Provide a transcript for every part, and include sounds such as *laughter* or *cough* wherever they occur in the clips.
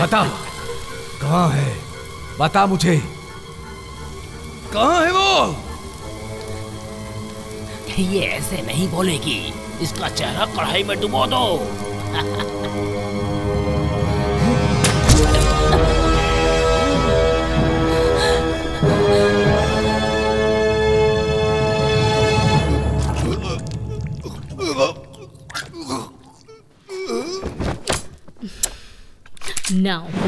बता। कहा है? बता मुझे। कहाँ है वो? ये ऐसे नहीं बोलेगी। इसका चेहरा कढ़ाई में डुबो दो। *laughs* No.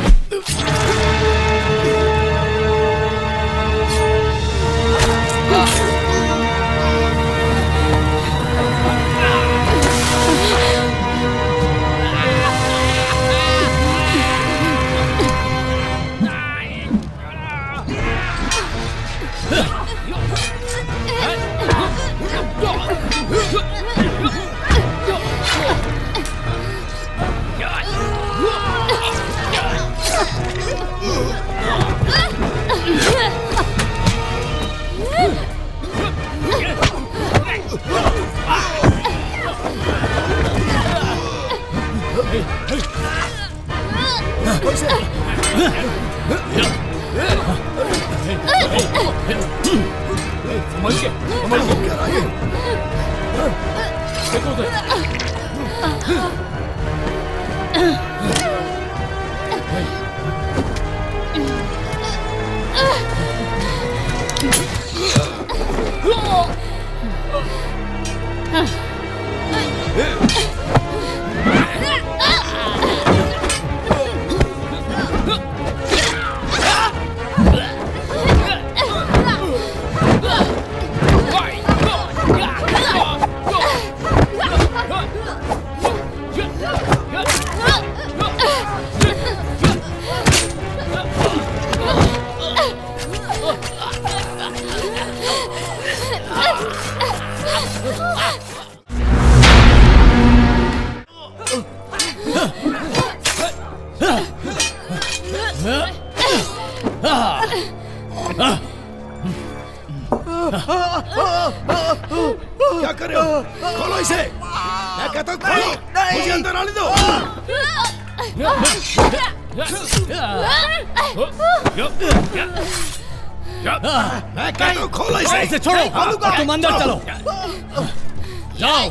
कहता खोलो मुझे अंदर आने दो मैं कहता हूँ खोलो इसे इसे छोड़ो। तुम अंदर चलो जाओ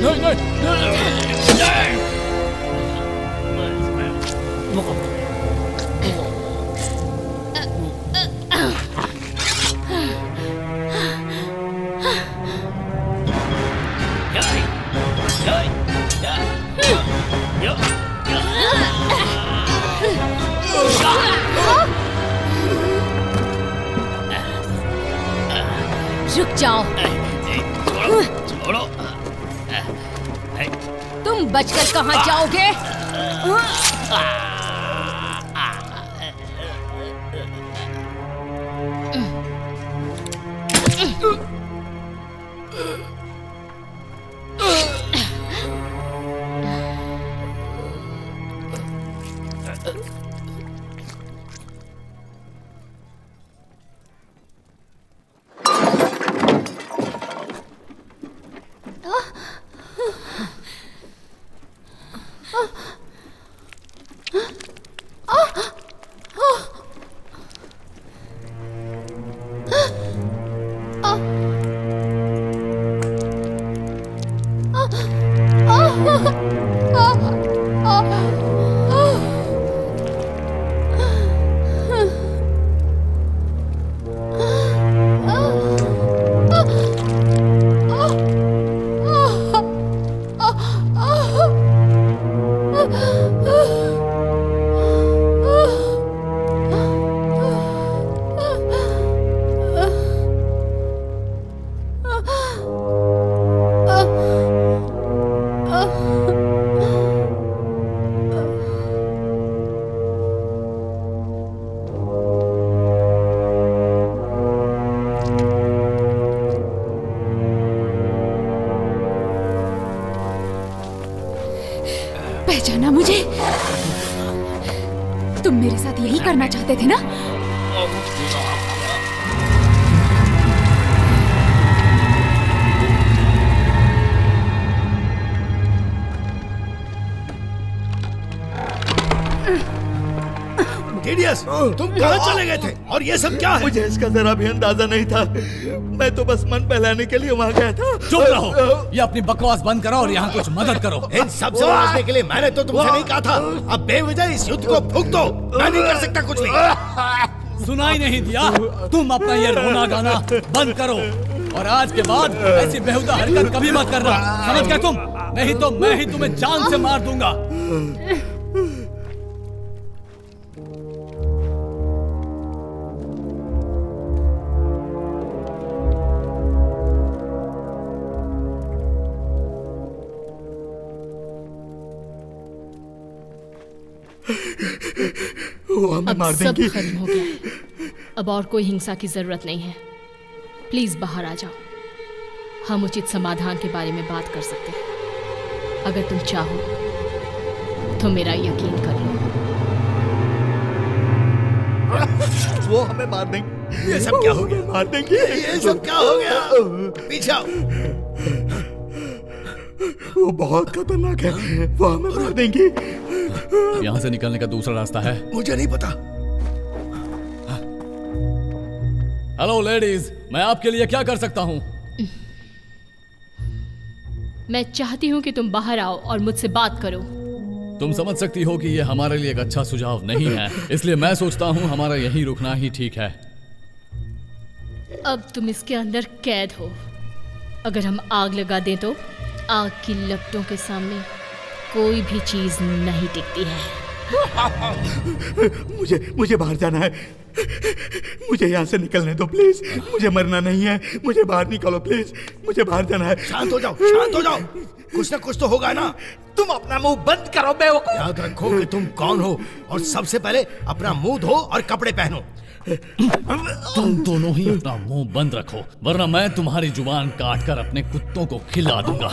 no, no. मुझे इसका जरा भी अंदाज़ा नहीं था। मैं तो बस मन बहलाने के लिए वहाँ गया था। चुप रहो। ये अपनी बकवास बंद करो और यहाँ कुछ मदद करो। *laughs* इन सबसे बचने के लिए मैंने तो तुमसे नहीं कहा था। अब बेवजह इस युद्ध को फूक दो। मैं नहीं कर सकता कुछ भी। *laughs* सुनाई नहीं दिया। तुम अपना ये रोना गाना बंद करो। और आज के बाद ऐसी बेहुदा हरकत कभी मत करना। समझ गए तुम? नहीं तो मैं ही तुम्हें जान से मार दूँगा। मार सब देंगी। खत्म हो गया। अब और कोई हिंसा की ज़रूरत नहीं है। प्लीज़ बाहर आ जाओ। हम उचित समाधान के बारे में बात कर सकते हैं। अगर तुम चाहो तो मेरा यकीन कर लो। वो हमें मार देंगे। ये सब क्या हो गया? मार देंगे। ये सब क्या हो गया? पीछे आओ। वो बहुत खतरनाक है। वो हमें मार देंगे। यहाँ से निकलने का दूसरा रास्ता है। मुझे नहीं पता। हेलो लेडीज़ मैं आपके लिए क्या कर सकता हूँ? मैं चाहती हूँ कि तुम बाहर आओ और मुझसे बात करो। तुम समझ सकती हो कि ये हमारे लिए एक अच्छा सुझाव नहीं है। *laughs* इसलिए मैं सोचता हूँ हमारा यहीं रुकना ही ठीक है। अब तुम इसके अंदर कैद हो। अगर हम आग लगा दें तो आग की लपटों के सामने कोई भी चीज़ नहीं टिकती है। मुझे मुझे बाहर जाना है। मुझे यहाँ से निकलने दो प्लीज़ मुझे मरना नहीं है। मुझे बाहर निकालो प्लीज़ मुझे बाहर जाना है। शांत हो जाओ शांत हो जाओ। कुछ ना कुछ तो होगा ना। तुम अपना मुँह बंद करो बेवकूफ़। याद रखो कि तुम कौन हो और सबसे पहले अपना मुँह धो और कपड़े पहनो। तुम दोनों ही अपना मुँह बंद रखो वरना मैं तुम्हारी ज़ुबान काट कर अपने कुत्तों को खिला दूँगा।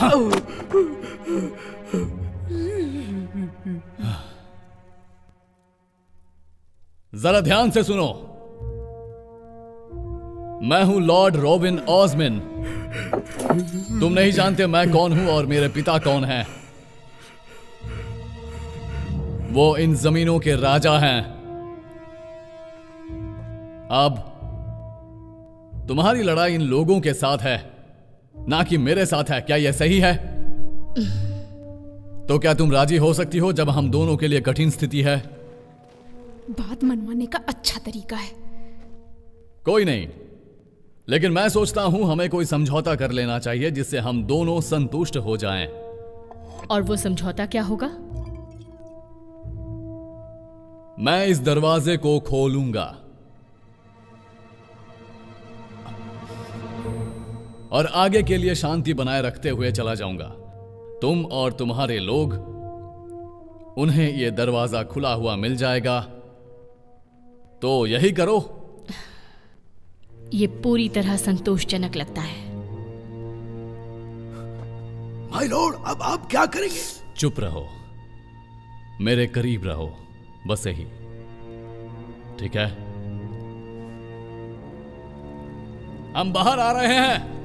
जरा ध्यान से सुनो। मैं हूँ लॉर्ड रॉबिन ऑजमिन। तुम नहीं जानते मैं कौन हूँ और मेरे पिता कौन हैं। वो इन जमीनों के राजा हैं। अब तुम्हारी लड़ाई इन लोगों के साथ है, ना कि मेरे साथ है। क्या यह सही है? तो क्या तुम राज़ी हो सकती हो जब हम दोनों के लिए कठिन स्थिति है? बात मनवाने का अच्छा तरीका है। कोई नहीं। लेकिन मैं सोचता हूँ हमें कोई समझौता कर लेना चाहिए जिससे हम दोनों संतुष्ट हो जाएँ। और वो समझौता क्या होगा? मैं इस दरवाजे को खोलूँगा। और आगे के लिए शांति बनाए रखते हुए चला जाऊँगा। तुम और तुम्हारे लोग उन्हें यह दरवाज़ा खुला हुआ मिल जाएगा। तो यही करो। ये पूरी तरह संतोषजनक लगता है। माय लॉर्ड अब आप क्या करेंगे? चुप रहो। मेरे करीब रहो। बस यही। ठीक है? हम बाहर आ रहे हैं।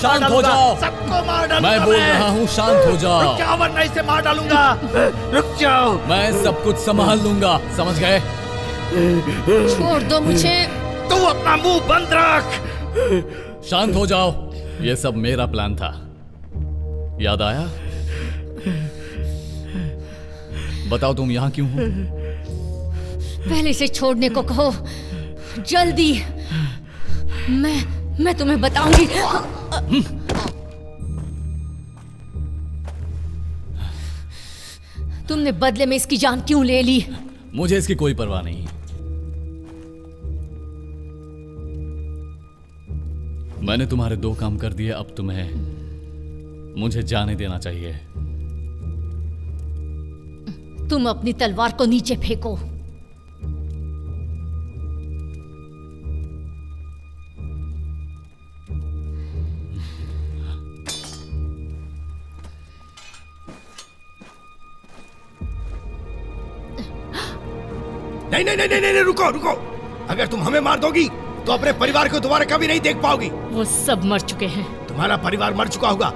शांत हो जाओ। सबको मार डालूँगा मैं बोल रहा हूँ शांत हो रुक जाओ। जाओ वरना इसे मार डालूँगा। रुक जाओ। मैं सब कुछ संभाल लूँगा समझ गए? छोड़ दो मुझे। तू अपना मुँह बंद रख। शांत हो जाओ। ये सब मेरा प्लान था। याद आया? बताओ तुम यहाँ क्यों हो? पहले से छोड़ने को कहो। जल्दी। मैं मैं तुम्हें बताऊँगी। तुमने बदले में इसकी जान क्यों ले ली? मुझे इसकी कोई परवाह नहीं। मैंने तुम्हारे दो काम कर दिए अब तुम्हें मुझे जाने देना चाहिए। तुम अपनी तलवार को नीचे फेंको। नहीं नहीं नहीं नहीं नहीं रुको रुको। अगर तुम हमें मार दोगी तो अपने परिवार को दोबारा कभी नहीं देख पाओगी। वो सब मर चुके हैं। तुम्हारा परिवार मर चुका होगा।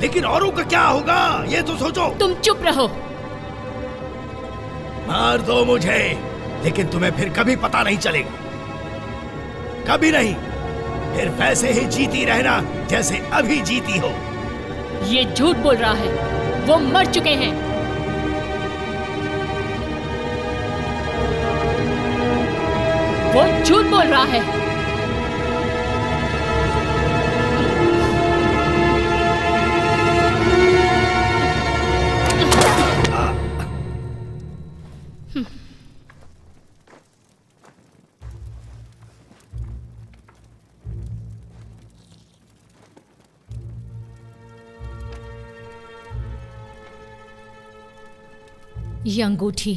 लेकिन औरों का क्या होगा ये तो सोचो। तुम चुप रहो। मार दो मुझे लेकिन तुम्हें फिर कभी पता नहीं चलेगा। कभी नहीं फिर वैसे ही जीती रहना जैसे अभी जीती हो। ये झूठ बोल रहा है। वो मर चुके हैं। वो झूठ बोल रहा है। ये अंगूठी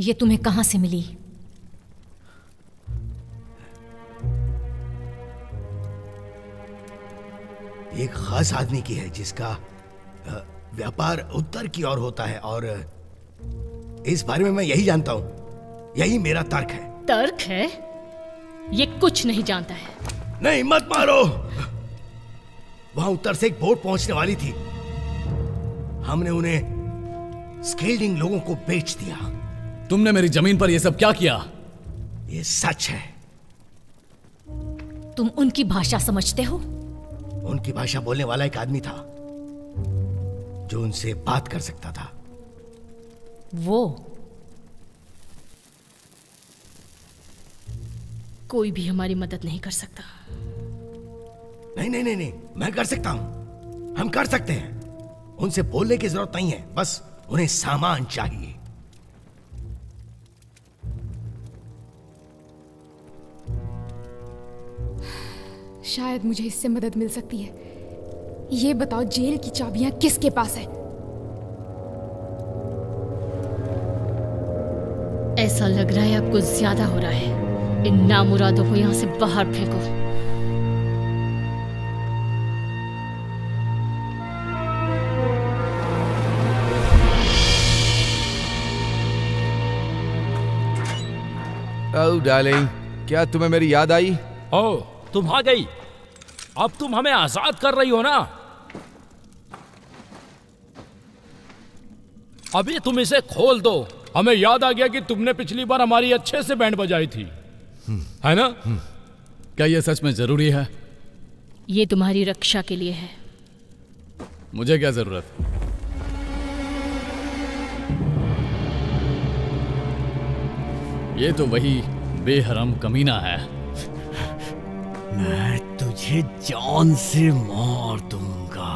ये तुम्हें कहाँ से मिली? एक खास आदमी की है जिसका व्यापार उत्तर की ओर होता है और इस बारे में मैं यही जानता हूँ। यही मेरा तर्क है। तर्क है? ये कुछ नहीं जानता है। नहीं मत मारो! वहाँ उत्तर से एक बोट पहुँचने वाली थी। हमने उन्हें स्केल्डिंग लोगों को बेच दिया। तुमने मेरी ज़मीन पर यह सब क्या किया? ये सच है। तुम उनकी भाषा समझते हो? उनकी भाषा बोलने वाला एक आदमी था जो उनसे बात कर सकता था। वो? कोई भी हमारी मदद नहीं कर सकता। नहीं नहीं नहीं नहीं मैं कर सकता हूँ। हम कर सकते हैं। उनसे बोलने की ज़रूरत नहीं है बस उन्हें सामान चाहिए। शायद मुझे इससे मदद मिल सकती है। ये बताओ जेल की चाबियाँ किसके पास है? ऐसा लग रहा है आपको ज़्यादा हो रहा है। इन नामुरादों को यहाँ से बाहर फेंको। ओ डार्लिंग क्या तुम्हें मेरी याद आई? ओ तुम आ गई। अब तुम हमें आज़ाद कर रही हो ना? अभी तुम इसे खोल दो। हमें याद आ गया कि तुमने पिछली बार हमारी अच्छे से बैंड बजाई थी। है ना? क्या यह सच में ज़रूरी है? ये तुम्हारी रक्षा के लिए है। मुझे क्या ज़रूरत? ये तो वही बेहरम कमीना है। मैं तुझे जान से मार दूँगा।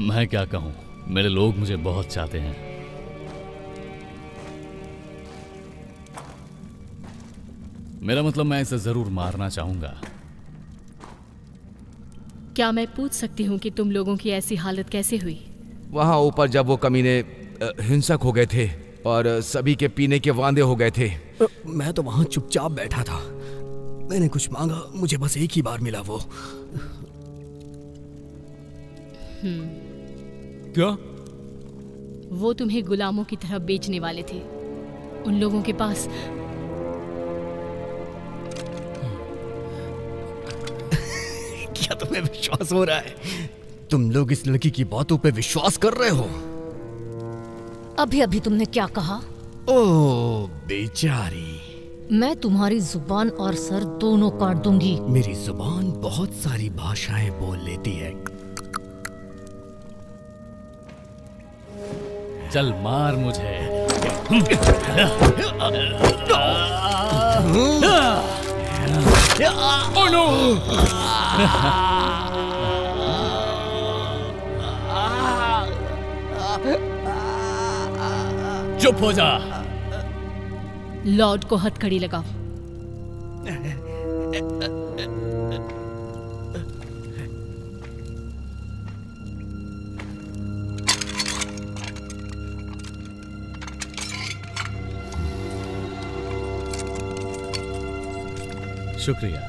मैं क्या कहूँ? मेरे लोग मुझे बहुत चाहते हैं। मेरा मतलब मैं इसे ज़रूर मारना चाहूँगा। क्या मैं पूछ सकती हूँ कि तुम लोगों की ऐसी हालत कैसे हुई? वहाँ ऊपर जब वो कमीने हिंसक हो गए थे और सभी के पीने के वादे हो गए थे। मैं तो वहाँ चुपचाप बैठा था। मैंने कुछ मांगा मुझे बस एक ही बार मिला वो। क्या? वो तुम्हें गुलामों की तरह बेचने वाले थे। उन लोगों के पास *laughs* क्या तुम्हें विश्वास हो रहा है? तुम लोग इस लड़की की बातों पे विश्वास कर रहे हो? अभी अभी तुमने क्या कहा? ओ बेचारी। मैं तुम्हारी ज़ुबान और सर दोनों काट दूँगी। मेरी ज़ुबान बहुत सारी भाषाएँ बोल लेती है। चल मार मुझे। Oh no! चुप हो जा। लॉर्ड को हथकड़ी लगाओ शुक्रिया।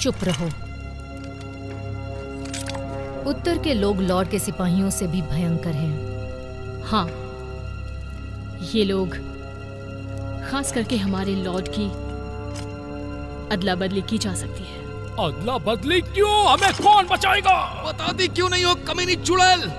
चुप रहो। उत्तर के लोग लॉर्ड के सिपाहियों से भी भयंकर हैं। हाँ ये लोग खास करके हमारे लॉर्ड की अदला बदली की जा सकती है। अदला बदली क्यों? हमें कौन बचाएगा? बता दी क्यों नहीं हो कमीनी चुड़ैल?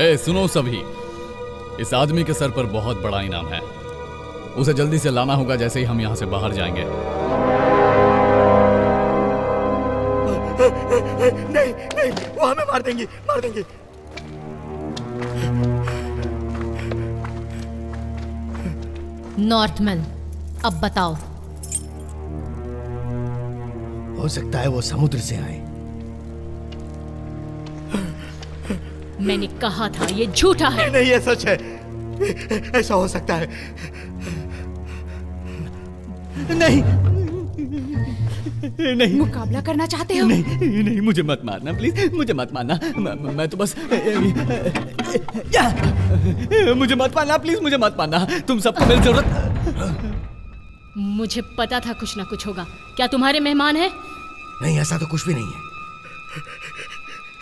ए सुनो सभी इस आदमी के सर पर बहुत बड़ा इनाम है। उसे जल्दी से लाना होगा जैसे ही हम यहाँ से बाहर जाएँगे। नहीं नहीं वो हमें मार देंगी मार देंगी। नॉर्थमैन अब बताओ। हो सकता है वो समुद्र से आए। मैंने कहा था ये झूठा है। नहीं ये सच है। ऐसा हो सकता है। नहीं। नहीं। मुकाबला करना चाहते हो? नहीं नहीं मुझे मत मारना प्लीज़ मुझे मत मारना। मैं, मैं तो बस या, मुझे मत मारना प्लीज़ मुझे मत मारना। तुम सबको मेरी ज़रूरत मुझे पता था कुछ ना कुछ होगा। क्या तुम्हारे मेहमान हैं? नहीं ऐसा तो कुछ भी नहीं है।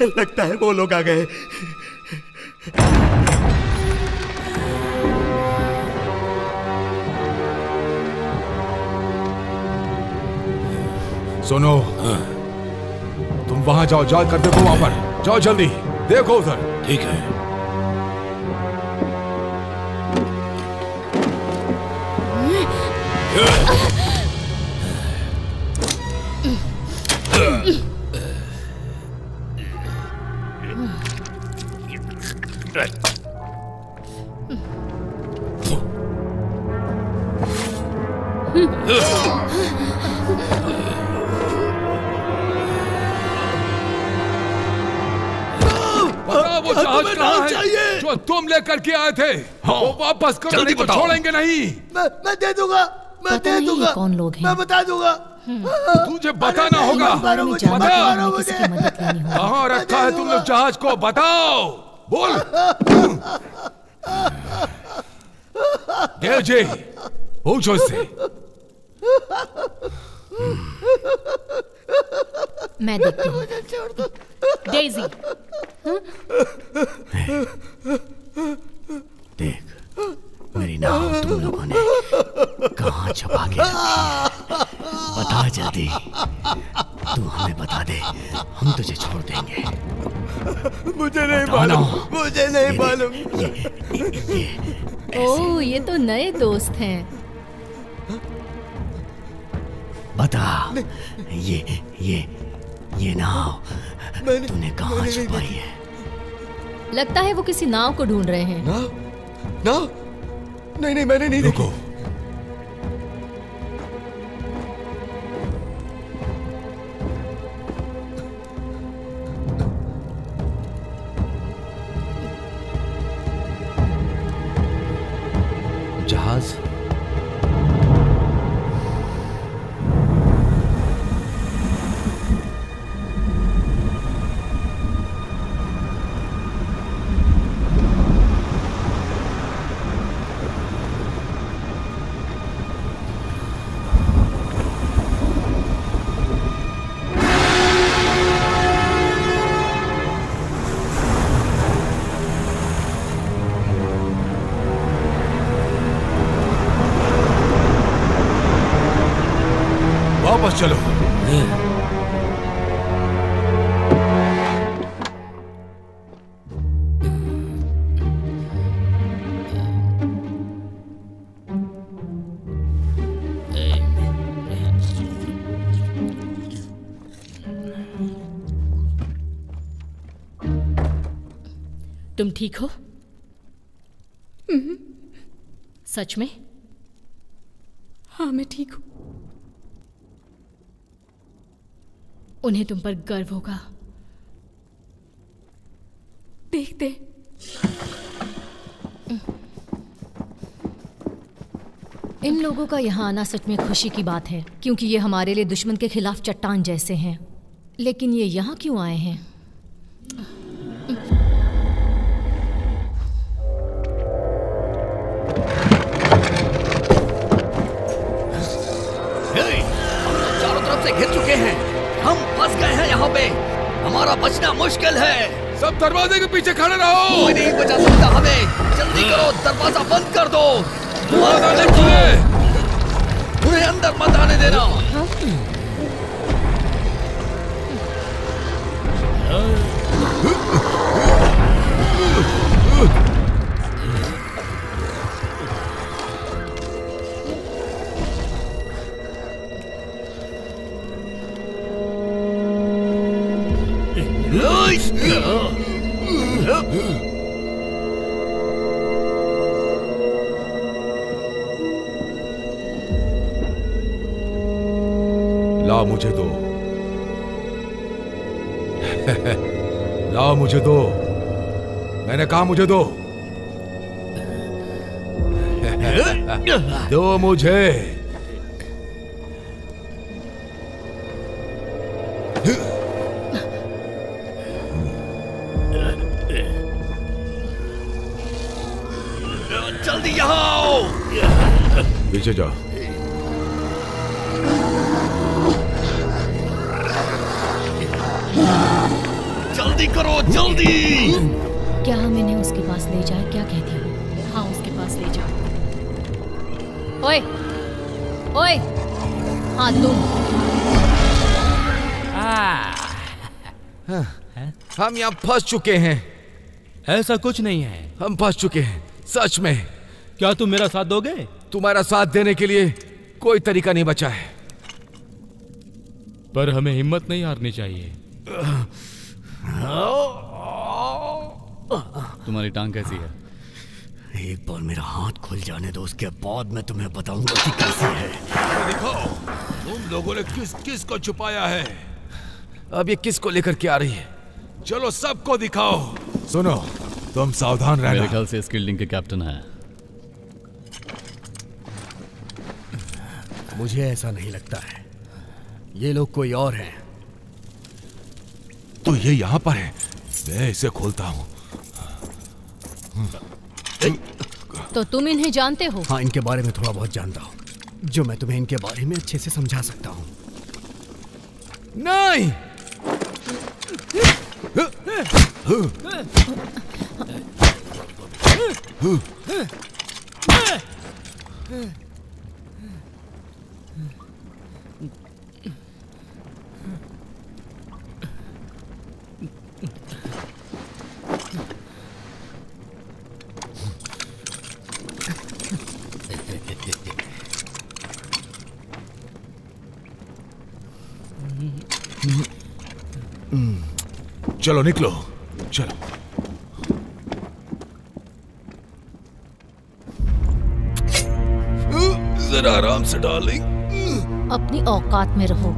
लगता है वो लोग आ गए। सुनो तुम वहाँ जाओ जाओ कर देखो वहाँ पर। जाओ जल्दी। देखो उधर। ठीक है। बताओ वो जहाज़ कहाँ है जो तुम लेकर के आए थे हाँ। वो वापस करो जल्दी नहीं तो छोड़ेंगे नहीं मैं मैं दे दूँगा मैं दे दूँगा कौन लोग हैं? मैं बता दूँगा तुझे बताना होगा। बता है, कहाँ रखा है तुमने जहाज़ को? बताओ। बोल। देव जी पूछो इससे। मैं देखती हूँ। डेजी। देख। मेरी नाव तुम लोगों ने कहाँ छुपा के बता जल्दी। तू हमें बता दे हम तुझे छोड़ देंगे। मुझे नहीं मालूम मुझे नहीं मालूम। ये ये तो नए दोस्त हैं। बता। ये ये ये नाव तूने कहाँ छुपाई है? लगता है वो किसी नाव को ढूंढ रहे हैं। ना ना नहीं नहीं मैंने नहीं देखो। रुको। जहाज़ तुम ठीक हो? सच में? हाँ मैं ठीक हूँ। उन्हें तुम पर गर्व होगा। देखते। इन लोगों का यहाँ आना सच में खुशी की बात है क्योंकि ये हमारे लिए दुश्मन के खिलाफ चट्टान जैसे हैं। लेकिन ये यहाँ क्यों आए हैं? हमारा बचना मुश्किल है। सब दरवाजे के पीछे खड़े रहो। कोई नहीं बचा सकता हमें। जल्दी करो दरवाज़ा बंद कर दो। दरवाज़ा खुले उन्हें अंदर मत आने देना। कहा मुझे दो। दो मुझे। जल्दी यहाँ आओ। पीछे जाओ। जल्दी करो जल्दी। क्या हम इन्हें उसके पास ले जाए? क्या कहती हो? हाँ उसके पास ले जाओ। ओए ओए। हाँ तुम हम यहाँ फंस चुके हैं। ऐसा कुछ नहीं है। हम फंस चुके हैं सच में। क्या तुम मेरा साथ दोगे? तुम्हारा साथ देने के लिए कोई तरीका नहीं बचा है। पर हमें हिम्मत नहीं हारनी चाहिए। तुम्हारी टांग कैसी है? एक बार मेरा हाथ खुल जाने दो उसके बाद मैं तुम्हें बताऊँगा कि कैसी है। देखो तुम लोगों ने किस किस को छुपाया है? अब ये किस को लेकर के आ रही है? चलो सबको दिखाओ। सुनो तुम सावधान रहना। मेरे ख्याल से इस बिल्डिंग के कैप्टन है। मुझे ऐसा नहीं लगता है। ये लोग कोई और हैं। तो ये यहाँ पर है। मैं इसे खोलता हूँ। तो तुम इन्हें जानते हो? हाँ इनके बारे में थोड़ा बहुत जानता हूँ। जो मैं तुम्हें इनके बारे में अच्छे से समझा सकता हूँ। नहीं! चलो निकलो। चलो। जरा आराम से डार्लिंग अपनी औकात में रहो।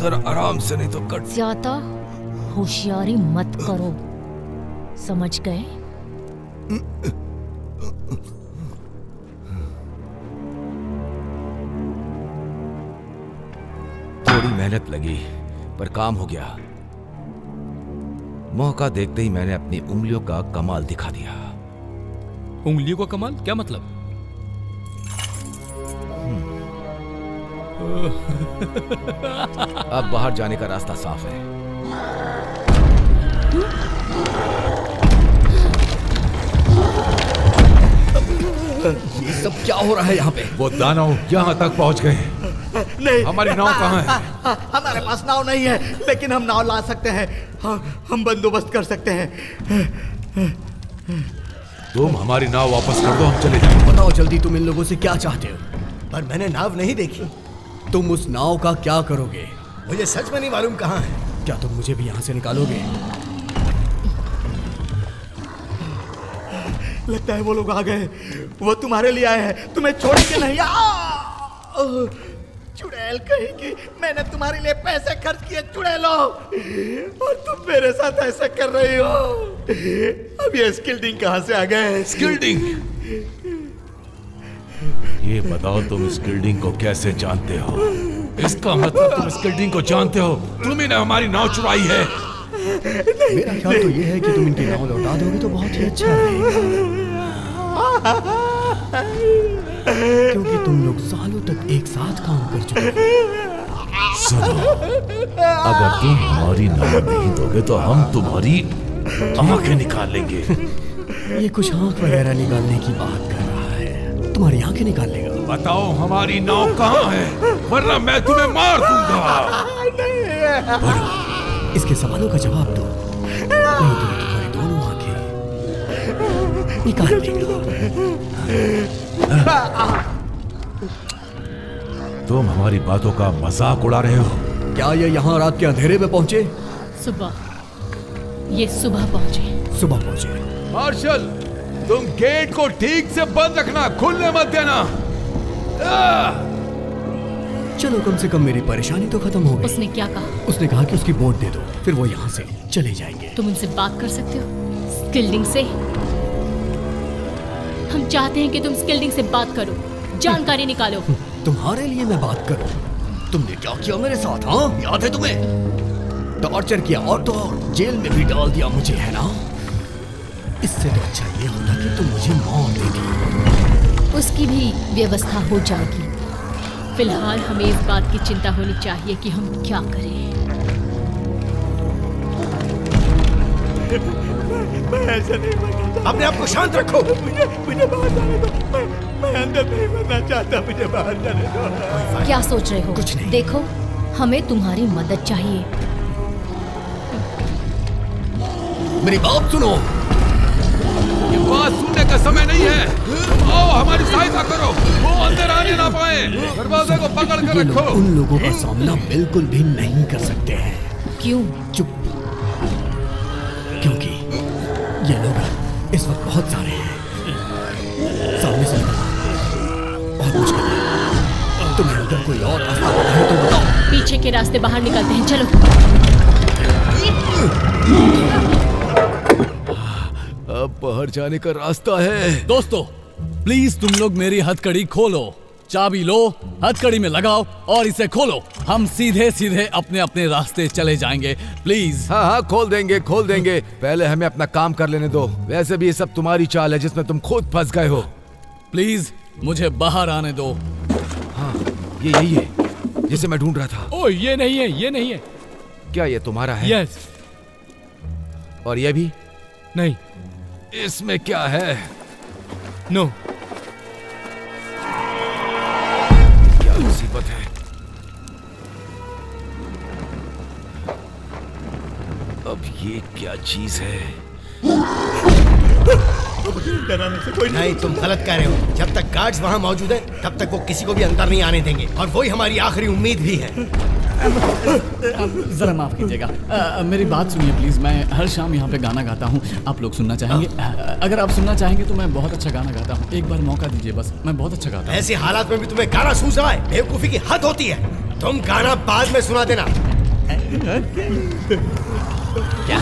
जरा आराम से नहीं तो कट। ज़्यादा होशियारी मत करो। समझ गए? मेहनत लगी पर काम हो गया। मौका देखते ही मैंने अपनी उंगलियों का कमाल दिखा दिया। उंगलियों का कमाल? क्या मतलब? अब बाहर जाने का रास्ता साफ़ है। ये सब क्या हो रहा है यहाँ पे? वो दानव यहाँ तक पहुँच गए। नहीं। हमारी नाव कहाँ है? हमारे पास नाव नहीं है लेकिन हम नाव ला सकते हैं। हम हम बंदोबस्त कर सकते हैं। तुम हमारी नाव वापस कर दो हम चले जाएँगे। बताओ जल्दी तुम इन लोगों से क्या चाहते हो। पर मैंने नाव नहीं देखी। तुम उस नाव का क्या करोगे? मुझे सच में नहीं मालूम कहाँ है। क्या तुम मुझे भी यहाँ से निकालोगे? लगता है वो लोग आ गए वो तुम्हारे लिए आए हैं। तुम्हें छोड़ के नहीं आ! चुड़ैल कहेगी मैंने तुम्हारे लिए पैसे खर्च किए चुड़ैलो और तुम मेरे साथ ऐसा कर रही हो। अब ये स्किल्डिंग कहाँ से आ गए? स्किल्डिंग ये बताओ तुम स्किल्डिंग को कैसे जानते हो? इसका मतलब तुम स्किल्डिंग को जानते हो। तुम ही ने हमारी नाव चुराई है। मेरा ख्याल तो ये है कि तुम इनकी नाव लौटा दोगे तो बहुत ही अच्छा रहेगा। क्योंकि तुम लोग सालों तक एक साथ काम कर चुके सुनो अगर तुम हमारी नाव नहीं दोगे तो हम तुम्हारी आँखें निकाल लेंगे ये कुछ आँख वगैरह निकालने की बात कर रहा है। तुम्हारी आँखें निकाल लेगा। बताओ हमारी नाव कहाँ है वरना मैं तुम्हें मार दूँगा। इसके सवालों का जवाब दो। नहीं तो तुम्हारी दोनों आँखें निकाल लेगा। *laughs* तुम हमारी बातों का मज़ाक उड़ा रहे हो। क्या ये यहाँ रात के अंधेरे में पहुँचे? सुबह। ये सुबह पहुँचे। सुबह पहुँचे। मार्शल तुम गेट को ठीक से बंद रखना खुलने मत देना। चलो कम से कम मेरी परेशानी तो खत्म हो गई। उसने क्या कहा? उसने कहा कि उसकी बोट दे दो फिर वो यहाँ से चले जाएँगे। तुम उनसे बात कर सकते हो? स्किल्डिंग से? हम चाहते हैं कि तुम स्किल्डिंग से बात करो। जानकारी निकालो। *laughs* तुम्हारे लिए मैं बात करूँ? तुमने क्या किया मेरे साथ हाँ? याद है तुम्हें? टॉर्चर किया और तो और। जेल में भी डाल दिया मुझे है ना? इससे तो अच्छा ये होता कि तुम मुझे मौत देती। उसकी भी व्यवस्था हो जाएगी। फ़िलहाल हमें इस बात की चिंता होनी चाहिए कि हम क्या करें। मैं ऐसा नहीं मरना चाहता अपने आप को शांत रखो। मुझे मुझे बाहर जाने दो। मैं मैं अंदर नहीं मरना चाहता। मुझे बाहर जाने दो। क्या सोच रहे हो? कुछ नहीं। देखो हमें तुम्हारी मदद चाहिए। मेरी बात सुनो। ये बात सुनने का समय नहीं है। आओ हमारी सहायता करो। वो अंदर आने ना पाए। दरवाजे को पकड़ कर रखो। उन लोगों का सामना बिल्कुल भी नहीं कर सकते हैं। क्यों? चुप। क्योंकि ये लोग इस वक्त बहुत सारे हैं। सामने से बहुत मुश्किल है तुम्हें अगर कोई और रास्ता पता है तो बताओ। पीछे के रास्ते बाहर निकलते हैं। चलो। अब बाहर जाने का रास्ता है। दोस्तों प्लीज़ तुम लोग मेरी हथकड़ी खोलो। चाबी लो हथकड़ी में लगाओ और इसे खोलो। हम सीधे सीधे अपने अपने रास्ते चले जाएँगे। प्लीज़ हाँ हाँ खोल देंगे खोल देंगे। पहले हमें अपना काम कर लेने दो। वैसे भी ये सब तुम्हारी चाल है जिसमें तुम खुद फंस गए हो। प्लीज़ मुझे बाहर आने दो। हाँ ये यही है जिसे मैं ढूंढ रहा था। ओ ये नहीं है ये नहीं है। क्या ये तुम्हारा है? यस और ये भी? नहीं। इसमें क्या है? नो क्या ये क्या चीज़ है? डराने से कोई नहीं तुम गलत कह रहे हो। जब तक गार्ड्स वहाँ मौजूद हैं तब तक वो किसी को भी अंदर नहीं आने देंगे। और वही हमारी आखिरी उम्मीद भी है। जरा माफ़ कीजिएगा। मेरी बात सुनिए प्लीज़। मैं हर शाम यहाँ पे गाना गाता हूँ। आप लोग सुनना चाहेंगे? अ, अगर आप सुनना चाहेंगे तो मैं बहुत अच्छा गाना गाता हूँ। एक बार मौका दीजिए बस। मैं बहुत अच्छा गाता हूँ। ऐसे हालात में भी तुम्हें गाना सूझ रहा है। बेवकूफ़ी की हद होती है। तुम गाना बाद में सुना देना। क्या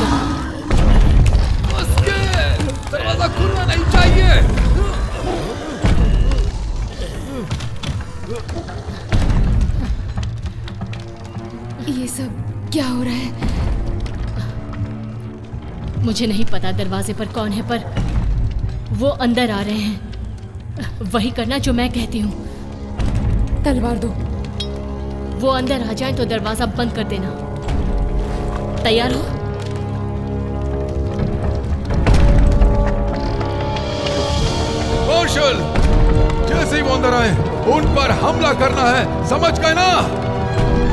दरवाज़ा खुलना नहीं चाहिए ये सब क्या हो रहा है? मुझे नहीं पता दरवाजे पर कौन है पर वो अंदर आ रहे हैं। वही करना जो मैं कहती हूँ। तलवार दो। वो अंदर आ जाए तो दरवाज़ा बंद कर देना। तैयार हो? कौशल जैसे ही वो अंदर आए, उन पर हमला करना है। समझ गए ना?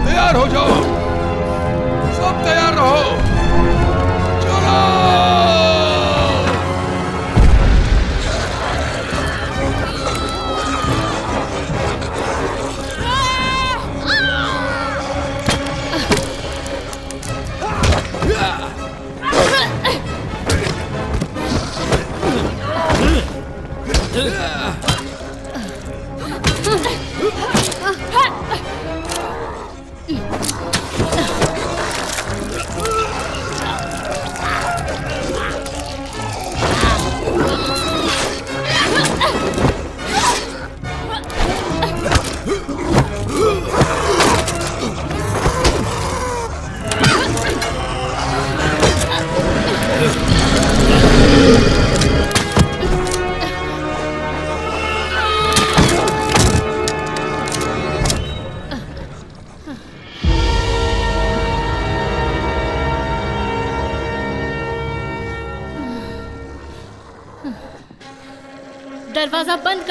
तैयार हो जाओ। सब तैयार रहो। चलो! Ugh.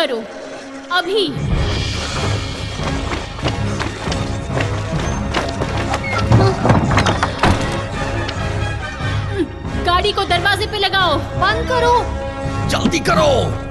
करो। अभी। गाड़ी को दरवाजे पे लगाओ। बंद करो। जल्दी करो।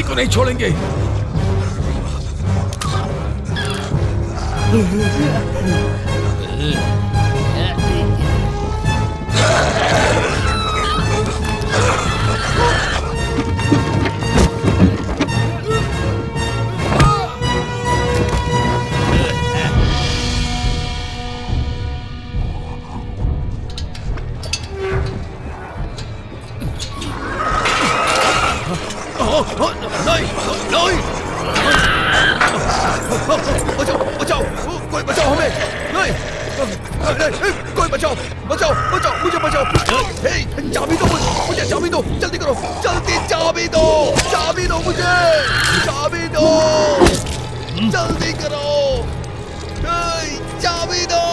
किसी को नहीं छोड़ेंगे। दो जल्दी करो। चाबी दो।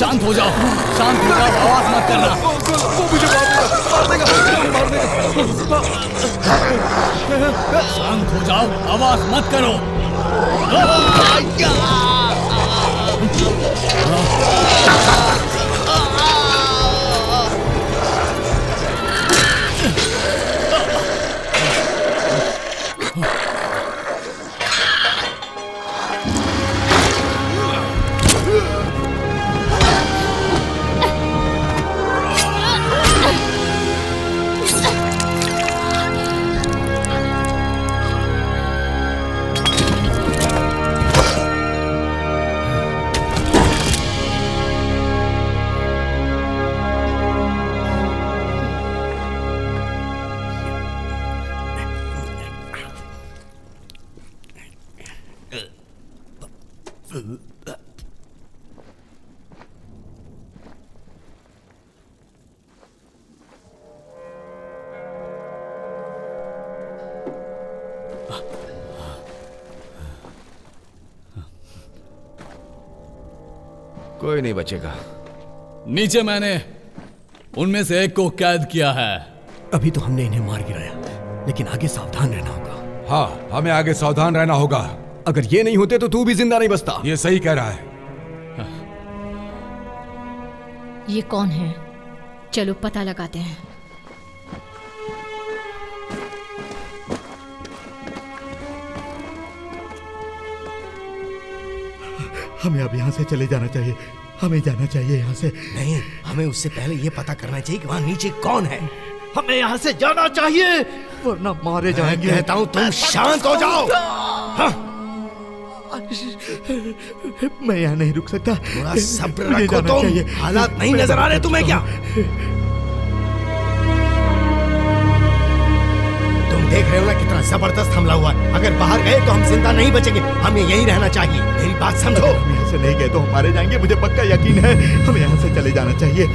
शांत हो जाओ शांत हो जाओ आवाज़ मत करना। वो मुझे मार देगा मार देगा मार देगा। शांत हो जाओ आवाज़ मत करो। कोई बचेगा। नीचे मैंने उनमें से एक को कैद किया है। अभी तो हमने इन्हें मार गिराया लेकिन आगे सावधान रहना होगा। हाँ हमें आगे सावधान रहना होगा। अगर ये नहीं होते तो तू भी ज़िंदा नहीं बचता ये सही कह रहा है। ये कौन है? चलो पता लगाते हैं। हमें अब यहाँ से चले जाना चाहिए। हमें जाना चाहिए यहाँ से। नहीं हमें उससे पहले ये पता करना चाहिए कि वहाँ नीचे कौन है। हमें यहाँ से जाना चाहिए वरना मारे जाएँगे। कहता हूँ तुम शांत हो जाओ। हाँ। मैं यहाँ नहीं रुक सकता। थोड़ा सब्र रखो तुम। हालात नहीं नज़र आ रहे तुम्हें क्या? देख रहे हो ना कितना ज़बरदस्त हमला हुआ है। अगर बाहर गए तो हम ज़िंदा नहीं बचेंगे। हमें यही रहना चाहिए। मेरी बात समझो। हम यहाँ से नहीं गए तो हम मारे जाएँगे। मुझे पक्का यकीन है, हमें यहाँ से चले जाना चाहिए।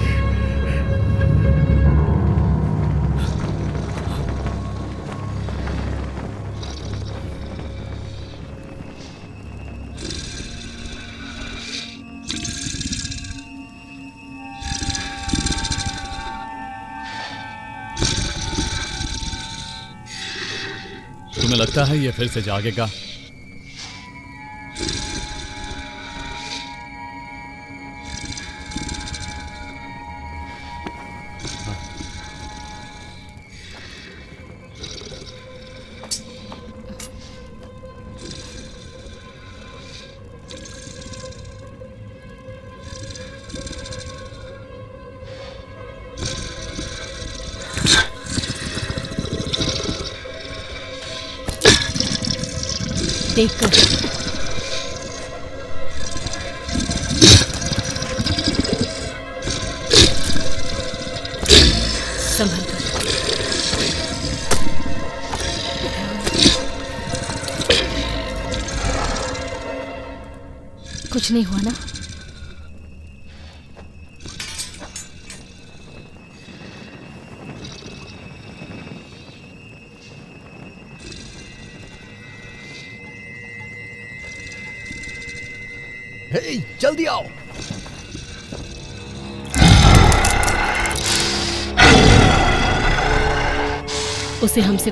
लगता है ये फिर से जागेगा।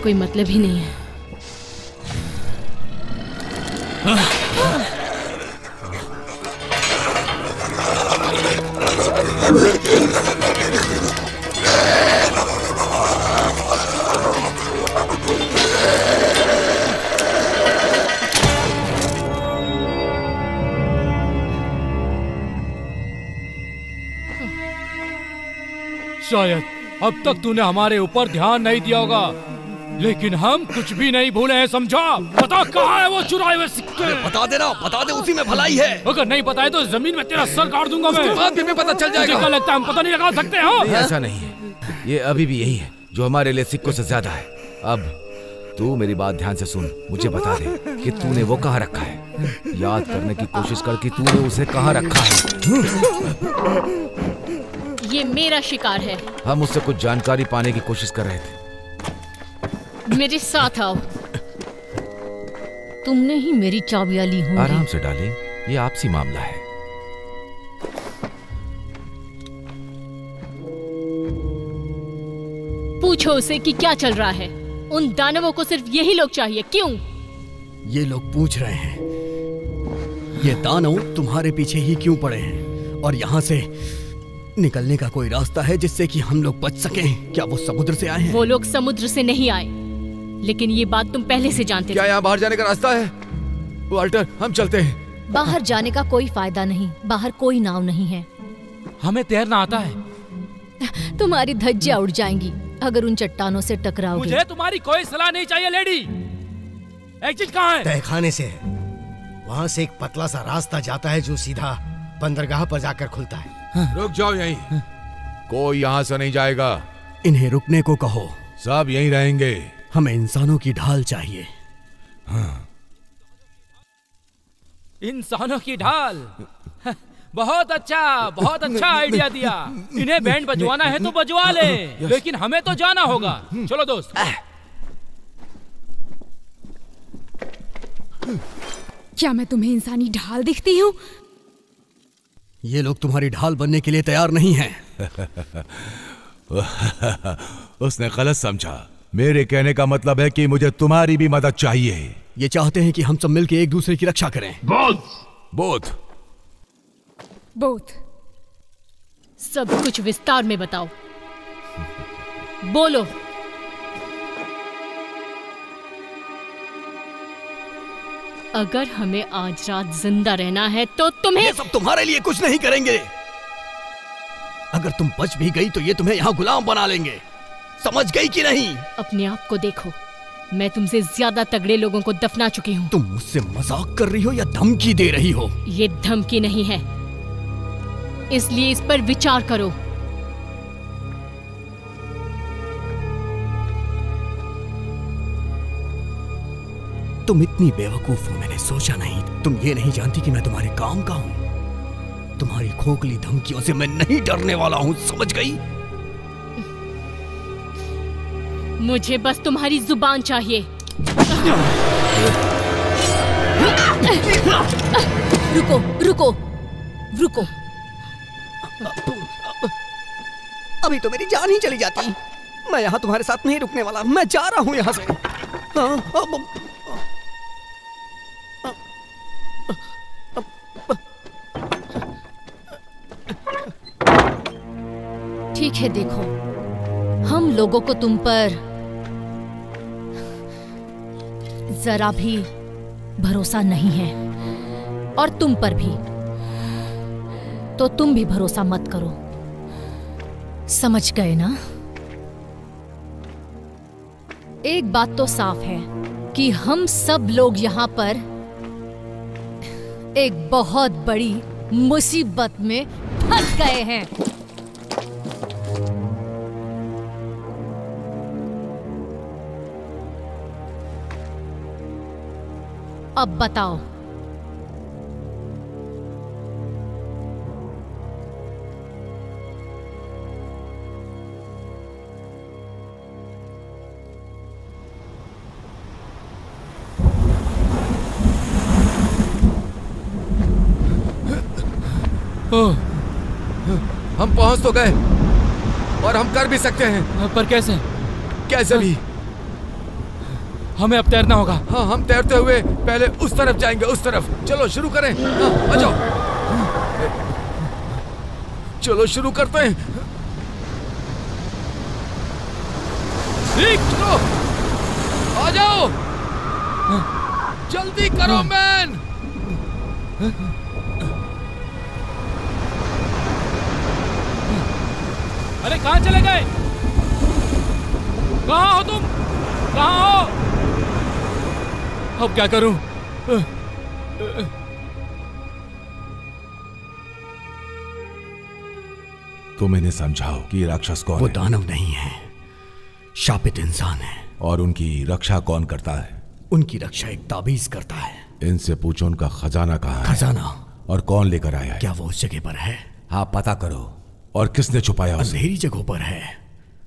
कोई मतलब ही नहीं है। शायद अब तक तूने हमारे ऊपर ध्यान नहीं दिया होगा। लेकिन हम कुछ भी नहीं भूले हैं समझा? पता कहाँ है वो चुराए हुए सिक्के? बता देना बता दे उसी में भलाई है। अगर नहीं बताए तो ज़मीन में तेरा सर काट दूँगा मैं। बाद भी हमें पता चल जाएगा। क्या लगता है हम पता नहीं लगा सकते हो? ऐसा नहीं है। ये अभी भी यही है जो हमारे लिए सिक्कों से ज़्यादा है। अब तू मेरी बात ध्यान से सुन मुझे बता दे कि तूने वो कहाँ रखा है। याद करने की कोशिश कर कि तूने उसे कहाँ रखा है। ये मेरा शिकार है। हम उससे कुछ जानकारी पाने की कोशिश कर रहे थे। मेरे साथ आओ। तुमने ही मेरी चाबियाँ ली होंगी। आराम से डालें ये आपसी मामला है। पूछो उसे कि क्या चल रहा है। उन दानवों को सिर्फ़ यही लोग चाहिए क्यों? ये लोग पूछ रहे हैं ये दानव तुम्हारे पीछे ही क्यों पड़े हैं? और यहाँ से निकलने का कोई रास्ता है जिससे कि हम लोग बच सकें? क्या वो समुद्र से आए हैं? वो लोग समुद्र से नहीं आए। लेकिन ये बात तुम पहले से जानते क्या यहाँ बाहर जाने का रास्ता है? वाल्टर हम चलते हैं। बाहर जाने का कोई फ़ायदा नहीं बाहर कोई नाव नहीं है। हमें तैरना आता है। तुम्हारी धज्जियाँ उड़ जाएँगी अगर उन चट्टानों से टकराओगे। मुझे तुम्हारी कोई सलाह नहीं चाहिए लेडी। एग्जिट कहाँ है? तहखाने से है। वहाँ से एक पतला सा रास्ता जाता है जो सीधा बंदरगाह पर जाकर खुलता है। हाँ। रुक जाओ यहीं। कोई यहाँ से नहीं जाएगा। इन्हें रुकने को कहो। सब यहीं रहेंगे। हमें इंसानों की ढाल चाहिए। हाँ। इंसानों की ढाल? बहुत अच्छा बहुत अच्छा आइडिया दिया। इन्हें बैंड बजवाना है तो बजवा ले। लेकिन हमें तो जाना होगा। चलो दोस्त। क्या मैं तुम्हें इंसानी ढाल दिखती हूँ? ये लोग तुम्हारी ढाल बनने के लिए तैयार नहीं हैं। *laughs* उसने गलत समझा। मेरे कहने का मतलब है कि मुझे तुम्हारी भी मदद चाहिए। ये चाहते हैं कि हम सब मिलकर एक दूसरे की रक्षा करें। बोध। बोध। बोथ सब कुछ विस्तार में बताओ। बोलो। अगर हमें आज रात ज़िंदा रहना है तो तुम्हें ये सब तुम्हारे लिए कुछ नहीं करेंगे। अगर तुम बच भी गई तो ये तुम्हें यहाँ गुलाम बना लेंगे। समझ गई कि नहीं? अपने आप को देखो। मैं तुमसे ज़्यादा तगड़े लोगों को दफना चुकी हूँ। तुम मुझसे मज़ाक कर रही हो या धमकी दे रही हो? ये धमकी नहीं है। इसलिए इस पर विचार करो। तुम इतनी बेवकूफ़ हो मैंने सोचा नहीं। तुम ये नहीं जानती कि मैं तुम्हारे काम का हूँ। तुम्हारी खोखली धमकियों से मैं नहीं डरने वाला हूँ समझ गई? मुझे बस तुम्हारी ज़ुबान चाहिए। रुको रुको रुको। अभी तो मेरी जान ही चली जाती। मैं यहाँ तुम्हारे साथ नहीं रुकने वाला। मैं जा रहा हूँ यहाँ से। हाँ, ठीक है देखो। हम लोगों को तुम पर जरा भी भरोसा नहीं है और तुम पर भी। तो तुम भी भरोसा मत करो। समझ गए ना? एक बात तो साफ़ है कि हम सब लोग यहाँ पर एक बहुत बड़ी मुसीबत में फंस गए हैं। अब बताओ। हम पहुँच तो गए और हम कर भी सकते हैं। पर कैसे? कैसे भी। हमें अब तैरना होगा। हाँ हम तैरते हुए पहले उस तरफ़ जाएँगे उस तरफ़। चलो शुरू करें। हाँ, आ जाओ। चलो शुरू करते हैं। ठीक चलो। आ जाओ। जल्दी करो मैन। अरे कहाँ चले गए? कहाँ हो तुम? कहाँ हो? अब क्या करूँ? तो मैंने समझाओ कि राक्षस कौन वो है। दानव नहीं है। शापित इंसान है। और उनकी रक्षा कौन करता है? उनकी रक्षा एक ताबीज करता है। इनसे पूछो उनका खजाना कहाँ है। खजाना। और कौन लेकर आया है? क्या वो उस जगह पर है? हाँ पता करो। और किसने छुपाया उसे? अंधेरी जगहों पर है।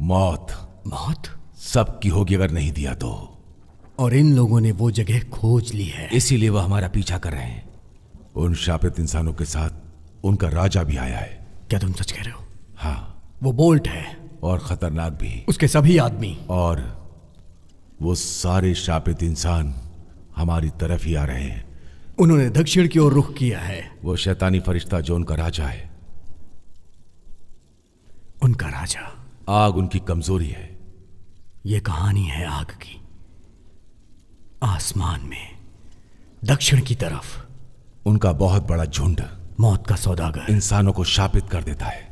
मौत। मौत? सबकी होगी अगर नहीं दिया तो। और इन लोगों ने वो जगह खोज ली है। इसीलिए वो हमारा पीछा कर रहे हैं। उन शापित इंसानों के साथ उनका राजा भी आया है। क्या तुम सच कह रहे हो? हाँ। वो बोल्ट है। और खतरनाक भी। उसके सभी आदमी। और वो सारे शापित इंसान हमारी तरफ़ ही आ रहे हैं। उन्होंने दक्षिण की ओर रुख किया है। वो शैतानी फरिश्ता जो उनका राजा है। उनका राजा। आग उनकी कमज़ोरी है। ये कहानी है आग की। आसमान में दक्षिण की तरफ़। उनका बहुत बड़ा झुंड मौत का सौदागर। इंसानों को शापित कर देता है।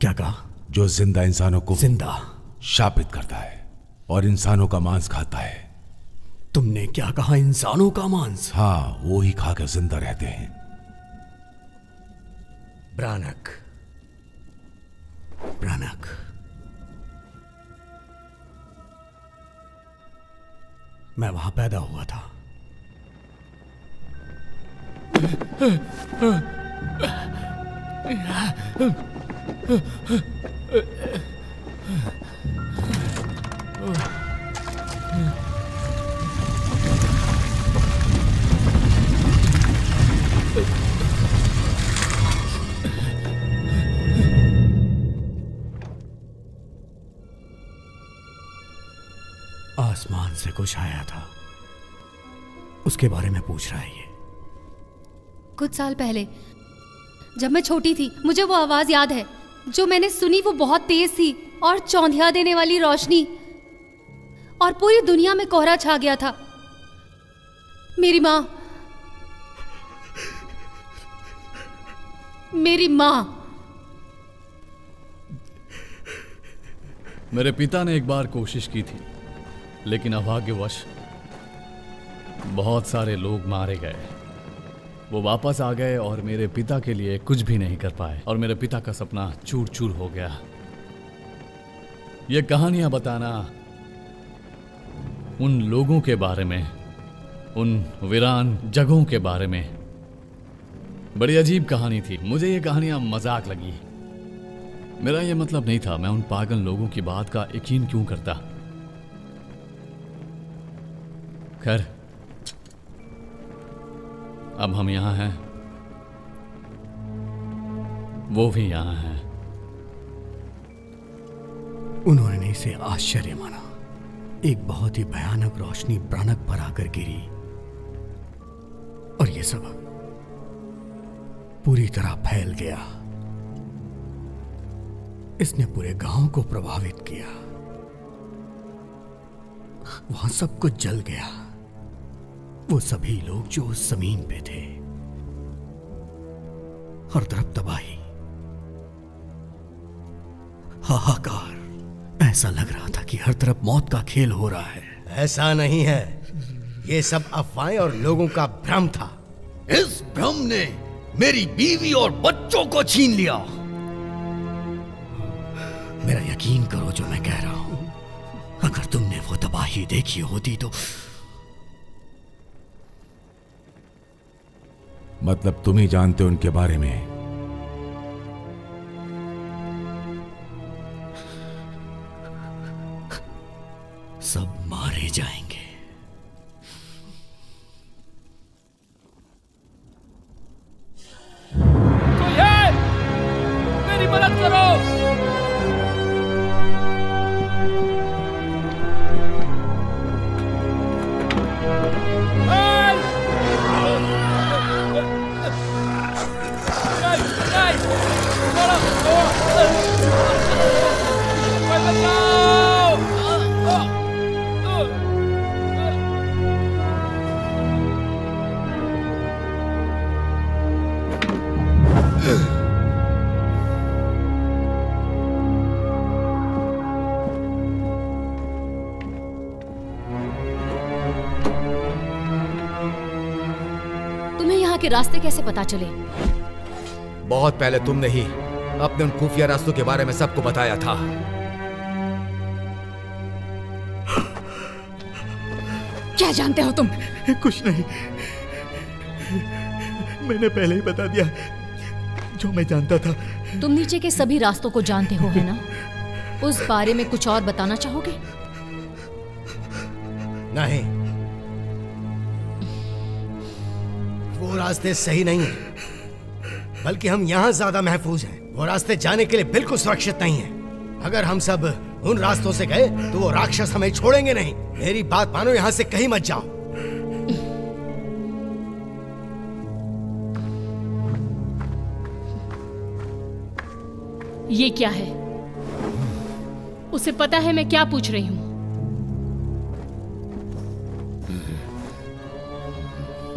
क्या कहा? जो ज़िंदा इंसानों को ज़िंदा। शापित करता है और इंसानों का मांस खाता है। तुमने क्या कहा? इंसानों का मांस? हाँ वो ही खाकर ज़िंदा रहते हैं। ब्रानक ब्रानक मैं वहाँ पैदा हुआ था। आसमान से कुछ आया था। उसके बारे में पूछ रहा है ये। कुछ साल पहले जब मैं छोटी थी मुझे वो आवाज़ याद है। जो मैंने सुनी वो बहुत तेज थी और चौंधिया देने वाली रोशनी। और पूरी दुनिया में कोहरा छा गया था। मेरी माँ। मेरी माँ। मेरे पिता ने एक बार कोशिश की थी। लेकिन अभाग्यवश, बहुत सारे लोग मारे गए। वो वापस आ गए और मेरे पिता के लिए कुछ भी नहीं कर पाए और मेरे पिता का सपना चूर चूर हो गया। ये कहानियाँ बताना उन लोगों के बारे में, उन वीरान जगहों के बारे में बड़ी अजीब कहानी थी। मुझे ये कहानियाँ मज़ाक लगी। मेरा ये मतलब नहीं था, मैं उन पागल लोगों की बात का यकीन क्यों करता? खैर अब हम यहाँ हैं। वो भी यहाँ है। उन्होंने इसे आश्चर्य माना। एक बहुत ही भयानक रोशनी ब्रानक पर आकर गिरी। और ये सब पूरी तरह फैल गया। इसने पूरे गाँव को प्रभावित किया। वहाँ सब कुछ जल गया। वो सभी लोग जो उस ज़मीन पे थे। हर तरफ़ तबाही। हाहाकार। ऐसा लग रहा था कि हर तरफ़ मौत का खेल हो रहा है। ऐसा नहीं है। ये सब अफवाहें और लोगों का भ्रम था। इस भ्रम ने मेरी बीवी और बच्चों को छीन लिया। मेरा यकीन करो जो मैं कह रहा हूँ। अगर तुमने वो तबाही देखी होती तो मतलब तुम ही जानते हो उनके बारे में। पता चले। बहुत पहले तुमने ही अपने उन खुफिया रास्तों के बारे में सबको बताया था। क्या जानते हो तुम? कुछ नहीं। मैंने पहले ही बता दिया जो मैं जानता था। तुम नीचे के सभी रास्तों को जानते हो है ना? उस बारे में कुछ और बताना चाहोगे? नहीं रास्ते सही नहीं है, बल्कि हम यहाँ ज़्यादा महफूज हैं। वो रास्ते जाने के लिए बिल्कुल सुरक्षित नहीं है। अगर हम सब उन रास्तों से गए तो वो राक्षस हमें छोड़ेंगे नहीं। मेरी बात मानो, यहाँ से कहीं मत जाओ। ये क्या है? उसे पता है मैं क्या पूछ रही हूँ। *laughs*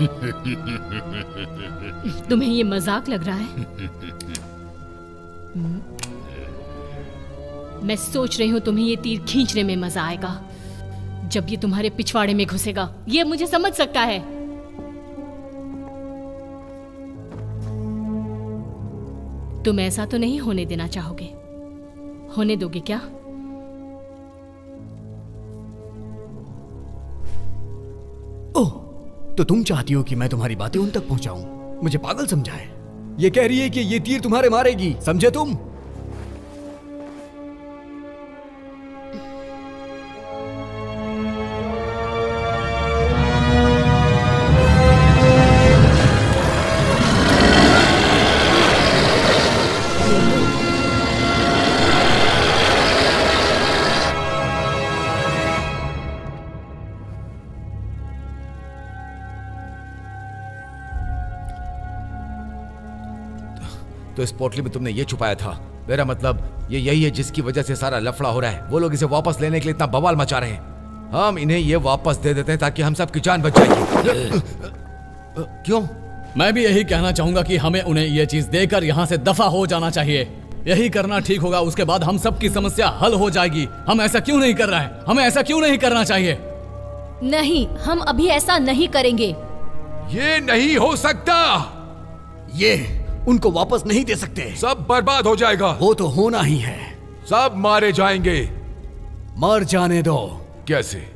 तुम्हें ये मज़ाक लग रहा है? *laughs* मैं सोच रही हूँ तुम्हें ये तीर खींचने में मज़ा आएगा। जब ये तुम्हारे पिछवाड़े में घुसेगा। ये मुझे समझ सकता है। तुम ऐसा तो नहीं होने देना चाहोगे। होने दोगे क्या? तो तुम चाहती हो कि मैं तुम्हारी बातें उन तक पहुंचाऊं? मुझे पागल समझाए। ये कह रही है कि ये तीर तुम्हारे मारेगी। समझे तुम? इस पोटली में तुमने ये छुपाया था। मेरा मतलब ये यही है जिसकी वजह से सारा लफड़ा हो रहा है। वो लोग इसे वापस लेने के लिए इतना बवाल मचा रहे हैं। हम इन्हें ये वापस दे देते हैं ताकि हम सबकी जान बच जाएगी। क्यों? मैं भी यही कहना चाहूँगा कि हमें उन्हें ये चीज़ देकर यहाँ से दफ़ा हो जाना चाहिए। यही करना ठीक होगा उसके बाद हम सबकी समस्या हल हो जाएगी। हम ऐसा क्यों नहीं कर रहे हैं? हमें ऐसा क्यों नहीं करना चाहिए? नहीं हम अभी ऐसा नहीं करेंगे। ये नहीं हो सकता। ये उनको वापस नहीं दे सकते। सब बर्बाद हो जाएगा। वो तो होना ही है। सब मारे जाएँगे। मर जाने दो। कैसे?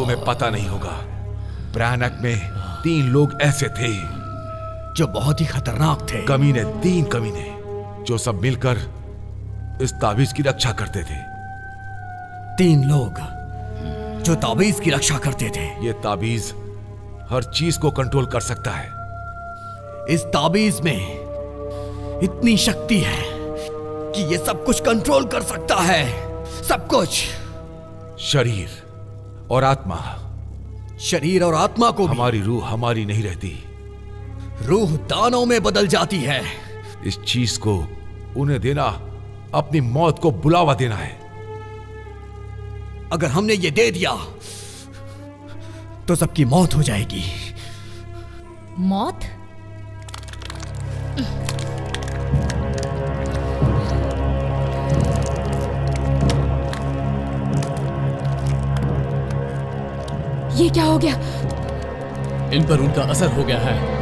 तुम्हें पता नहीं होगा। भयानक में तीन लोग ऐसे थे जो बहुत ही खतरनाक थे। कमीने तीन कमीने जो सब मिलकर इस ताबीज की रक्षा करते थे। तीन लोग जो ताबीज की रक्षा करते थे। ये ताबीज हर चीज़ को कंट्रोल कर सकता है। इस ताबीज में इतनी शक्ति है कि ये सब कुछ कंट्रोल कर सकता है। सब कुछ। शरीर। और आत्मा। शरीर और आत्मा को हमारी रूह हमारी नहीं रहती। रूह दानों में बदल जाती है। इस चीज़ को उन्हें देना अपनी मौत को बुलावा देना है। अगर हमने ये दे दिया तो सबकी मौत हो जाएगी। मौत? ये क्या हो गया? इन पर उनका असर हो गया है।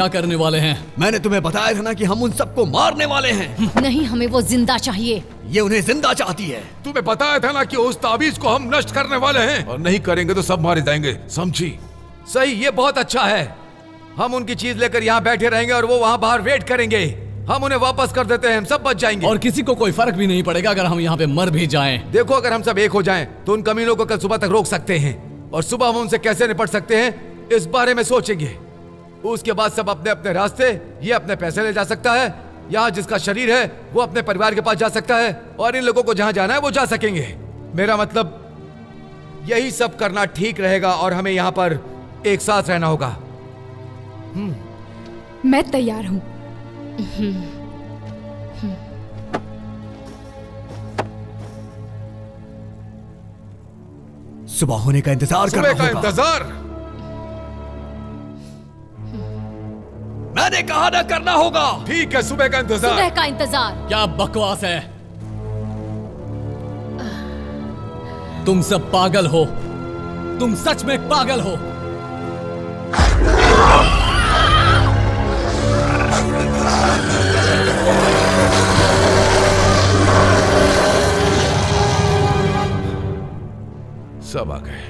क्या करने वाले हैं? मैंने तुम्हें बताया था ना कि हम उन सबको मारने वाले हैं। नहीं हमें वो ज़िंदा चाहिए। ये उन्हें ज़िंदा चाहती है। तुम्हें बताया था ना कि उस ताबीज को हम नष्ट करने वाले हैं। और नहीं करेंगे तो सब मारे जाएँगे। समझी? सही ये बहुत अच्छा है। हम उनकी चीज़ लेकर यहाँ बैठे रहेंगे और वो वहाँ बाहर वेट करेंगे। हम उन्हें वापस कर देते हैं हम सब बच जाएँगे। और किसी को कोई फ़र्क भी नहीं पड़ेगा अगर हम यहाँ पे मर भी जाएँ। देखो अगर हम सब एक हो जाएँ तो उन कमीनों को कल सुबह तक रोक सकते हैं। और सुबह हम उनसे कैसे निपट सकते हैं इस बारे में सोचेंगे। उसके बाद सब अपने अपने रास्ते ये अपने पैसे ले जा सकता है। यहाँ जिसका शरीर है वो अपने परिवार के पास जा सकता है और इन लोगों को जहाँ जाना है वो जा सकेंगे। मेरा मतलब यही सब करना ठीक रहेगा और हमें यहाँ पर एक साथ रहना होगा। मैं तैयार हूँ। सुबह होने का इंतज़ार सुबह का होगा। इंतज़ार। मैंने कहा ना करना होगा। ठीक है सुबह का इंतज़ार। सुबह का इंतज़ार। क्या बकवास है? तुम सब पागल हो। तुम सच में पागल हो। सब आ गए।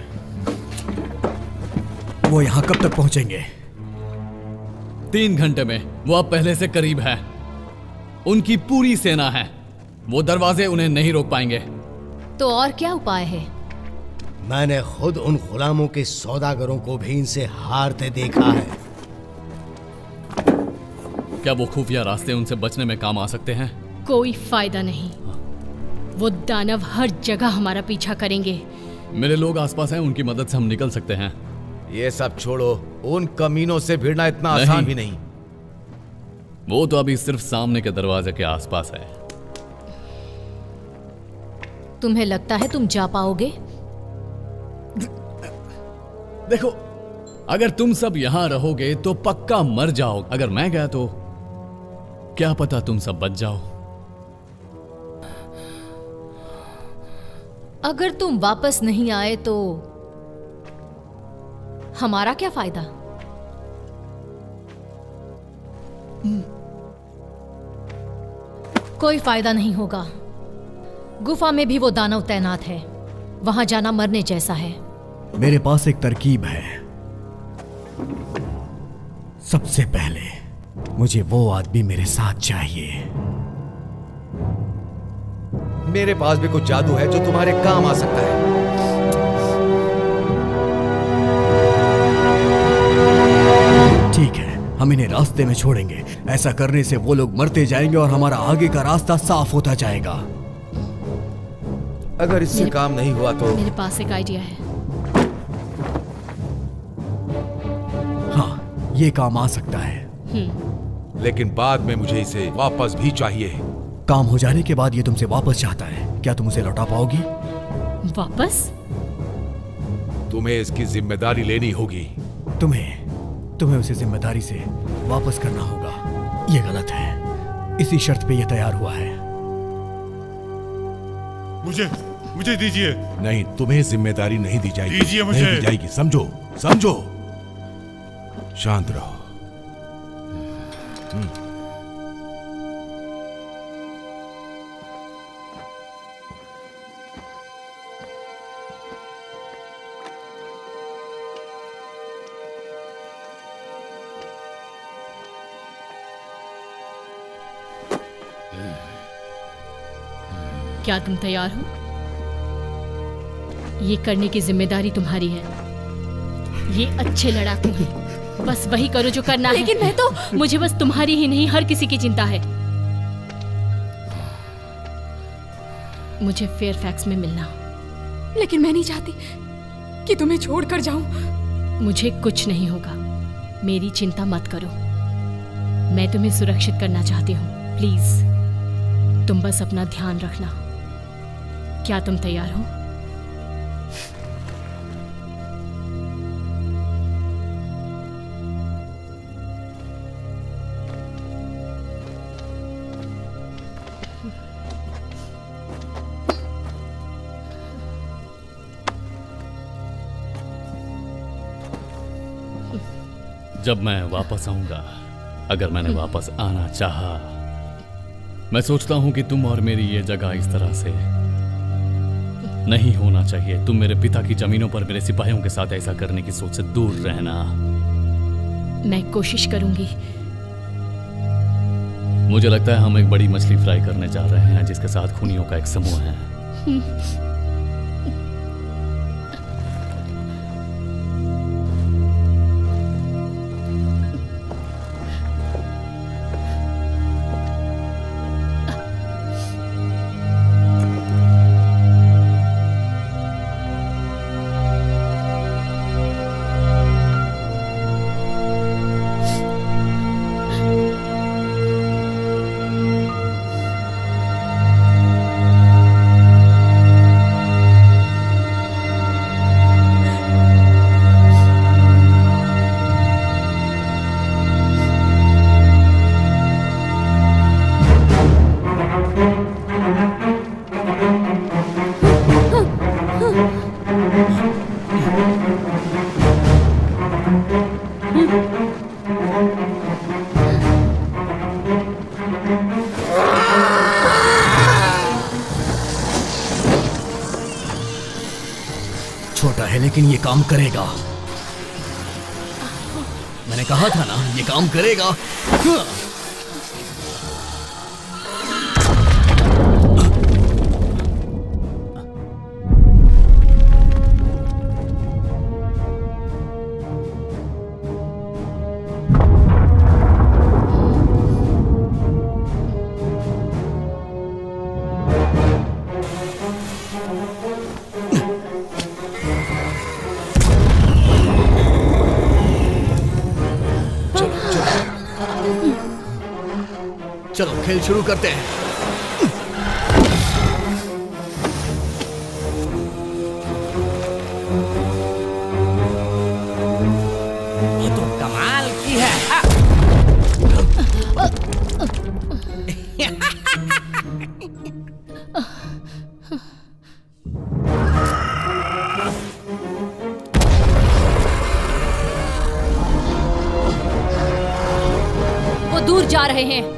वो यहाँ कब तक पहुँचेंगे? तीन घंटे में वो अब पहले से करीब है। उनकी पूरी सेना है। वो दरवाजे उन्हें नहीं रोक पाएँगे। तो और क्या उपाय है? मैंने खुद उन गुलामों के सौदागरों को भी इनसे हारते देखा है। क्या वो खुफिया रास्ते उनसे बचने में काम आ सकते हैं? कोई फ़ायदा नहीं। वो दानव हर जगह हमारा पीछा करेंगे। मेरे लोग आसपास हैं उनकी मदद से हम निकल सकते हैं। ये सब छोड़ो। उन कमीनों से भिड़ना इतना आसान भी नहीं। वो तो अभी सिर्फ़ सामने के दरवाजे के आसपास है। तुम्हें लगता है तुम जा पाओगे? देखो अगर तुम सब यहाँ रहोगे तो पक्का मर जाओ। अगर मैं गया तो क्या पता तुम सब बच जाओ। अगर तुम वापस नहीं आए तो हमारा क्या फ़ायदा? कोई फ़ायदा नहीं होगा। गुफा में भी वो दानव तैनात है। वहाँ जाना मरने जैसा है। मेरे पास एक तरकीब है। सबसे पहले मुझे वो आदमी मेरे साथ चाहिए। मेरे पास भी कुछ जादू है जो तुम्हारे काम आ सकता है। ठीक है हम इन्हें रास्ते में छोड़ेंगे। ऐसा करने से वो लोग मरते जाएँगे और हमारा आगे का रास्ता साफ़ होता जाएगा। अगर इससे काम नहीं हुआ तो मेरे पास एक आइडिया है। हाँ ये काम आ सकता है। हम्म, लेकिन बाद में मुझे इसे वापस भी चाहिए। काम हो जाने के बाद ये तुमसे वापस चाहता है। क्या तुम उसे लौटा पाओगी? वापस? तुम्हें इसकी ज़िम्मेदारी लेनी होगी। तुम्हें तुम्हें उसे ज़िम्मेदारी से वापस करना होगा। यह गलत है। इसी शर्त पे यह तैयार हुआ है। मुझे मुझे दीजिए। नहीं तुम्हें ज़िम्मेदारी नहीं दी जाएगी। दीजिए मुझे। नहीं दी जाएगी। समझो समझो। शांत रहो। क्या तुम तैयार हो? ये करने की ज़िम्मेदारी तुम्हारी है। ये अच्छे लड़ाकू हैं। बस वही करो जो करना लेकिन है मैं तो मुझे बस तुम्हारी ही नहीं हर किसी की चिंता है। मुझे फेयरफैक्स में मिलना लेकिन मैं नहीं चाहती कि तुम्हें छोड़कर जाऊँ। मुझे कुछ नहीं होगा। मेरी चिंता मत करो। मैं तुम्हें सुरक्षित करना चाहती हूँ। प्लीज़ तुम बस अपना ध्यान रखना। क्या तुम तैयार हो? जब मैं वापस आऊँगा, अगर मैंने वापस आना चाहा, मैं सोचता हूँ कि तुम और मेरी ये जगह इस तरह से नहीं होना चाहिए। तुम मेरे पिता की जमीनों पर मेरे सिपाहियों के साथ ऐसा करने की सोच से दूर रहना। मैं कोशिश करूँगी। मुझे लगता है हम एक बड़ी मछली फ्राई करने जा रहे हैं जिसके साथ खूनियों का एक समूह है। *laughs* काम करेगा। मैंने कहा था ना ये काम करेगा। शुरू करते हैं। तो कमाल की है। वो दूर जा रहे हैं।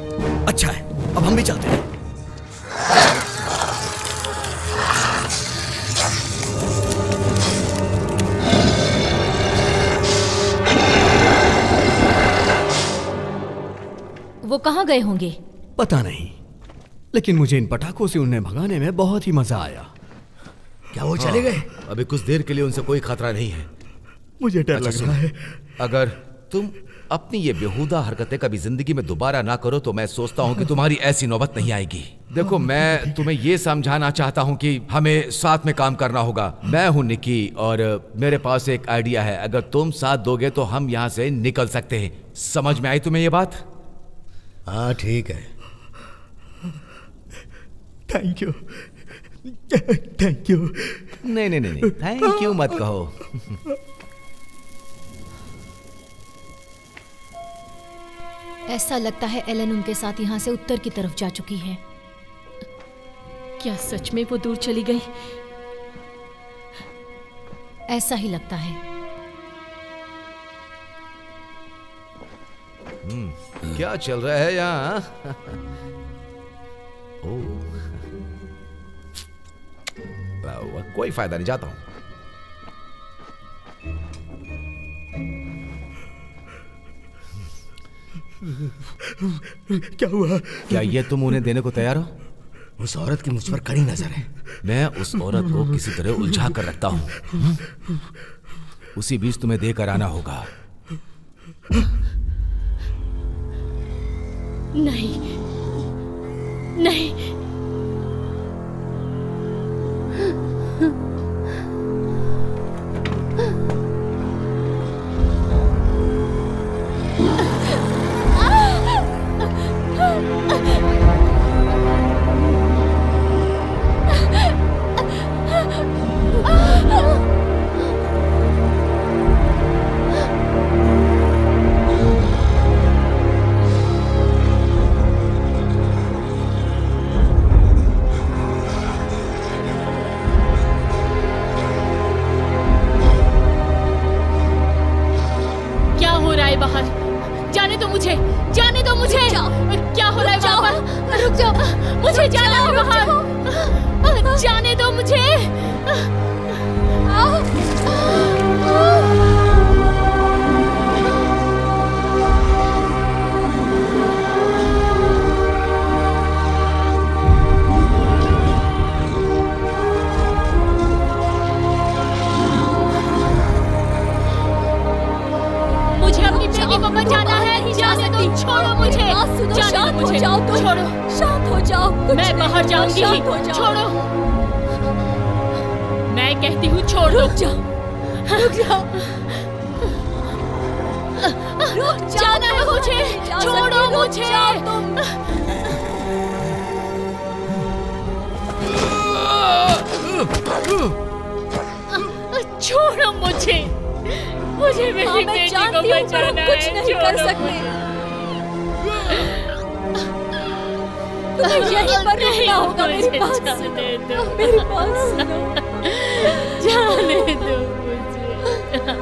गए होंगे। पता नहीं लेकिन मुझे इन पटाखों से उन्हें भगाने में बहुत ही मज़ा आया। क्या वो चले गए? अभी कुछ देर के लिए उनसे कोई खतरा नहीं है। मुझे डर अच्छा लग रहा है। अगर तुम अपनी ये बेहुदा हरकतें कभी ज़िंदगी में दोबारा ना करो तो मैं सोचता हूँ कि तुम्हारी ऐसी नौबत नहीं आएगी। देखो मैं तुम्हें ये समझाना चाहता हूँ कि हमें साथ में काम करना होगा। मैं हूँ निकी और मेरे पास एक आइडिया है। अगर तुम साथ दोगे तो हम यहाँ से निकल सकते हैं। समझ में आई तुम्हें ये बात? हाँ ठीक है। थैंक यू थैंक यू नहीं नहीं नहीं थैंक यू मत कहो। ऐसा लगता है एलन उनके साथ यहाँ से उत्तर की तरफ़ जा चुकी है। क्या सच में वो दूर चली गई? ऐसा ही लगता है। क्या चल रहा है यहाँ? *laughs* कोई फ़ायदा नहीं जाता हूँ। क्या हुआ? क्या ये तुम उन्हें देने को तैयार हो? उस औरत की मुझ पर कड़ी नज़र है। मैं उस औरत को किसी तरह उलझा कर रखता हूँ। हम्म? *laughs* उसी बीच तुम्हें देकर आना होगा। नहीं। नहीं। क्या छोड़ो मुझे। जाने दो मुझे। छोड़ो। शांत हो जाओ मैं बाहर जाऊँगी। छोड़ो। मैं कहती हूँ छोड़ो। रुक जाओ। रुक जाओ। रुक जाना है मुझे। छोड़ो मुझे। छोड़ो मुझे। मुझे मेरी हाँ, बेटी को जानती हूँ, बचाना कुछ है। नहीं कर छोड़ो सकते। तुम्हें यहीं पर रुकना होगा, मेरे पास जाने दो। मेरे पास जाने दो मुझे। *laughs*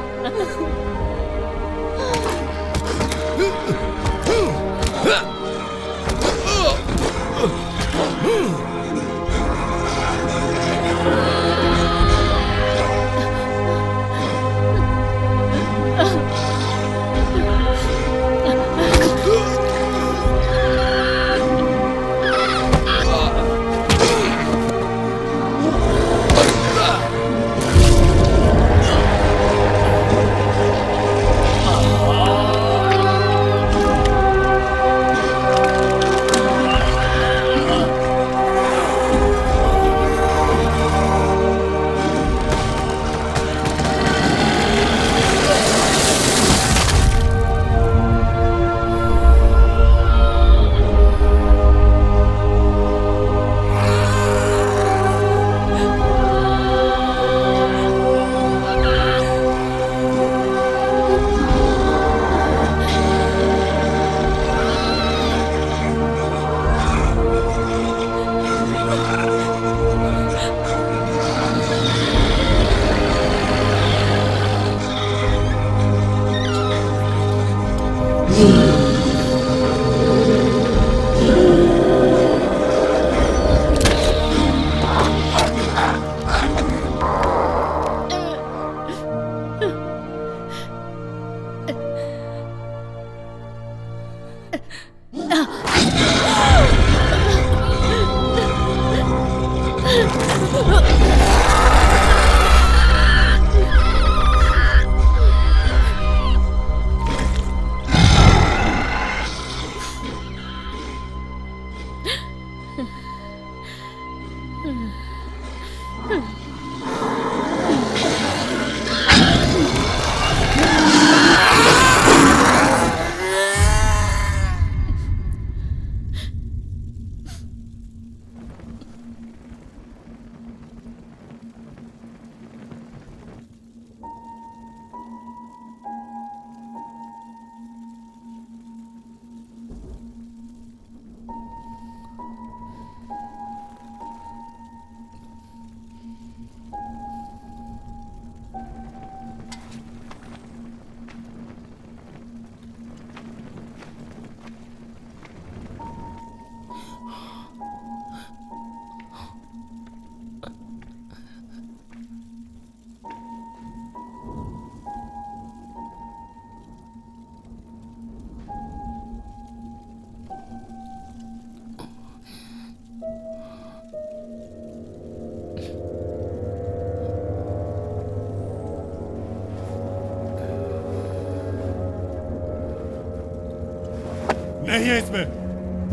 नहीं है इसमें।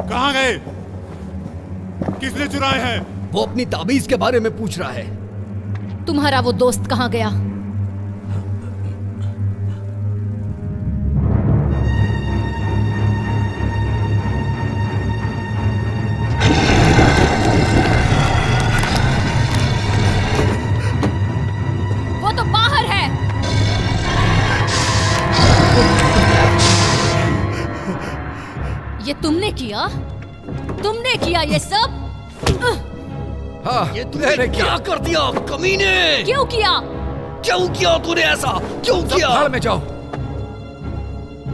कहाँ गए? किसने चुराए हैं? वो अपनी ताबीज के बारे में पूछ रहा है। तुम्हारा वो दोस्त कहाँ गया? हाँ ये क्या कर दिया? कमीने क्यों किया? क्यों किया तूने ऐसा? क्यों किया? भाड़ में जाओ।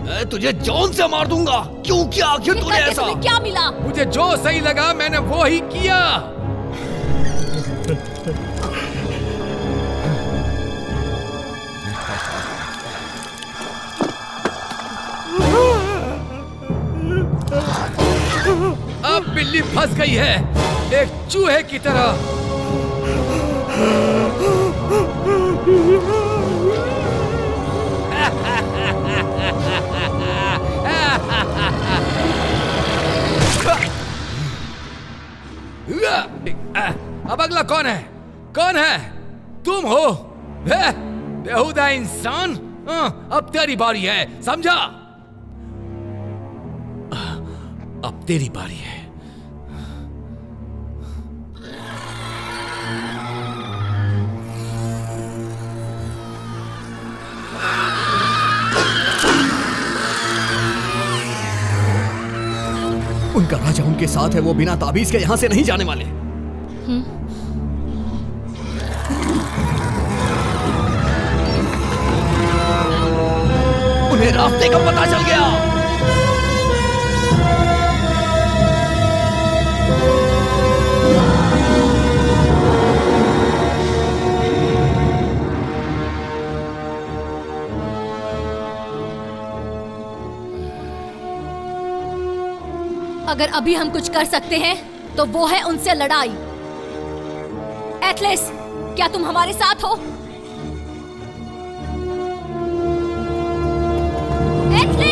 मैं तुझे जॉन से मार दूँगा। क्यों किया आखिर तूने ऐसा? क्या मिला? मुझे जो सही लगा मैंने वो ही किया। अब बिल्ली फंस गई है। एक चूहे की तरह। *laughs* अब अगला कौन है? कौन है? तुम हो? बेहुदा इंसान? हाँ, अब तेरी बारी है समझा? अब तेरी बारी है। उनका राजा उनके साथ है, वो बिना ताबीज के यहाँ से नहीं जाने वाले। उन्हें रास्ते का पता चल गया। अगर अभी हम कुछ कर सकते हैं तो वो है उनसे लड़ाई। एथलेस, क्या तुम हमारे साथ हो? एथलेस!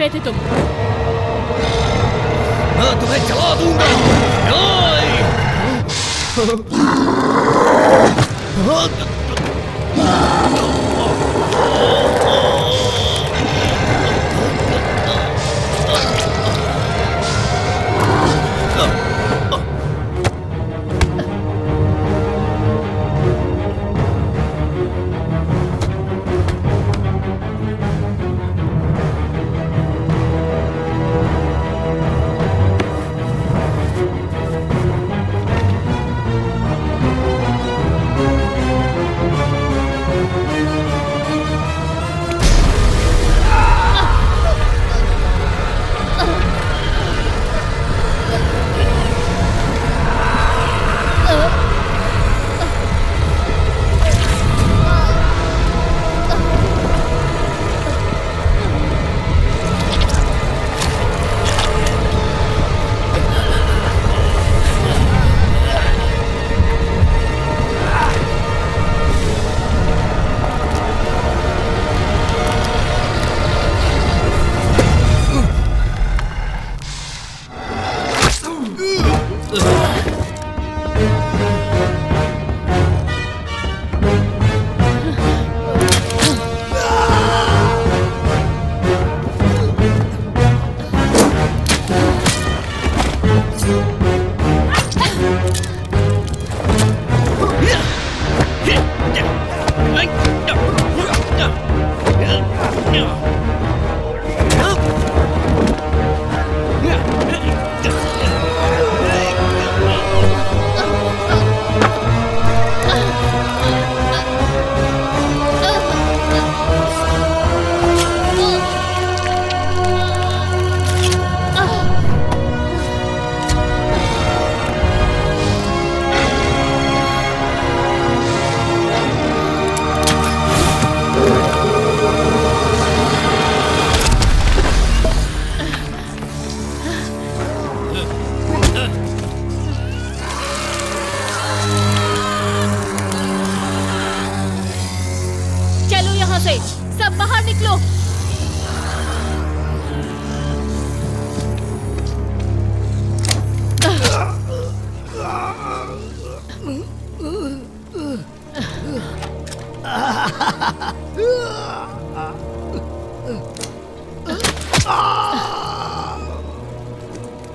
हुए थे तुम मैं तुम्हें जला दूँगा चलो निकलो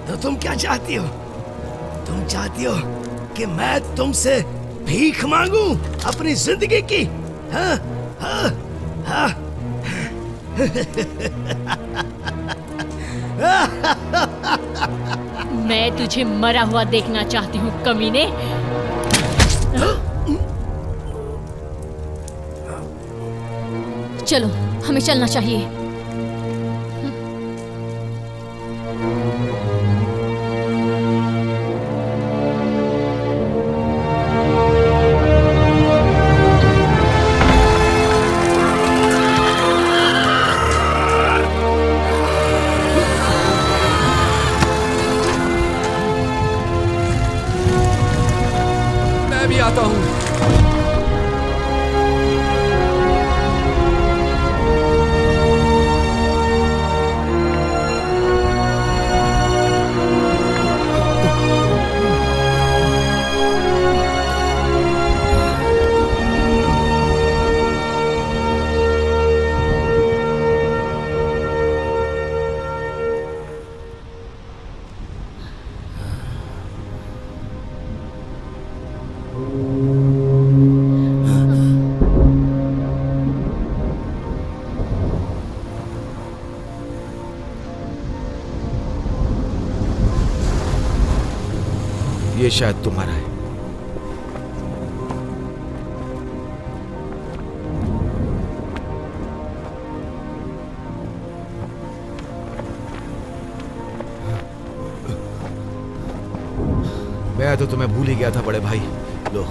तो तुम क्या चाहती हो? तुम चाहती हो कि मैं तुमसे भीख मांगू अपनी ज़िंदगी की हाँ? *laughs* मैं तुझे मरा हुआ देखना चाहती हूँ कमीने। चलो हमें चलना चाहिए। शायद तुम्हारा है। मैं तो तुम्हें भूल ही गया था, बड़े भाई। लो।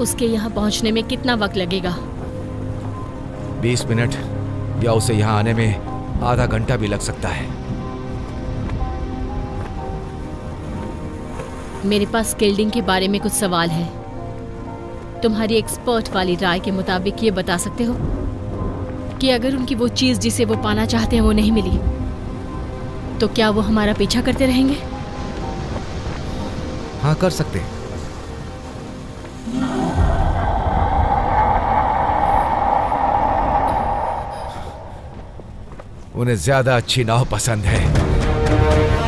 उसके यहाँ पहुँचने में कितना वक्त लगेगा? बीस मिनट या उसे यहाँ आने में आधा घंटा भी लग सकता है। मेरे पास स्किल्डिंग के बारे में कुछ सवाल है। तुम्हारी एक्सपर्ट वाली राय के मुताबिक ये बता सकते हो कि अगर उनकी वो चीज़ जिसे वो पाना चाहते हैं वो नहीं मिली तो क्या वो हमारा पीछा करते रहेंगे? हाँ कर सकते हैं। उन्हें ज़्यादा अच्छी नाव पसंद है।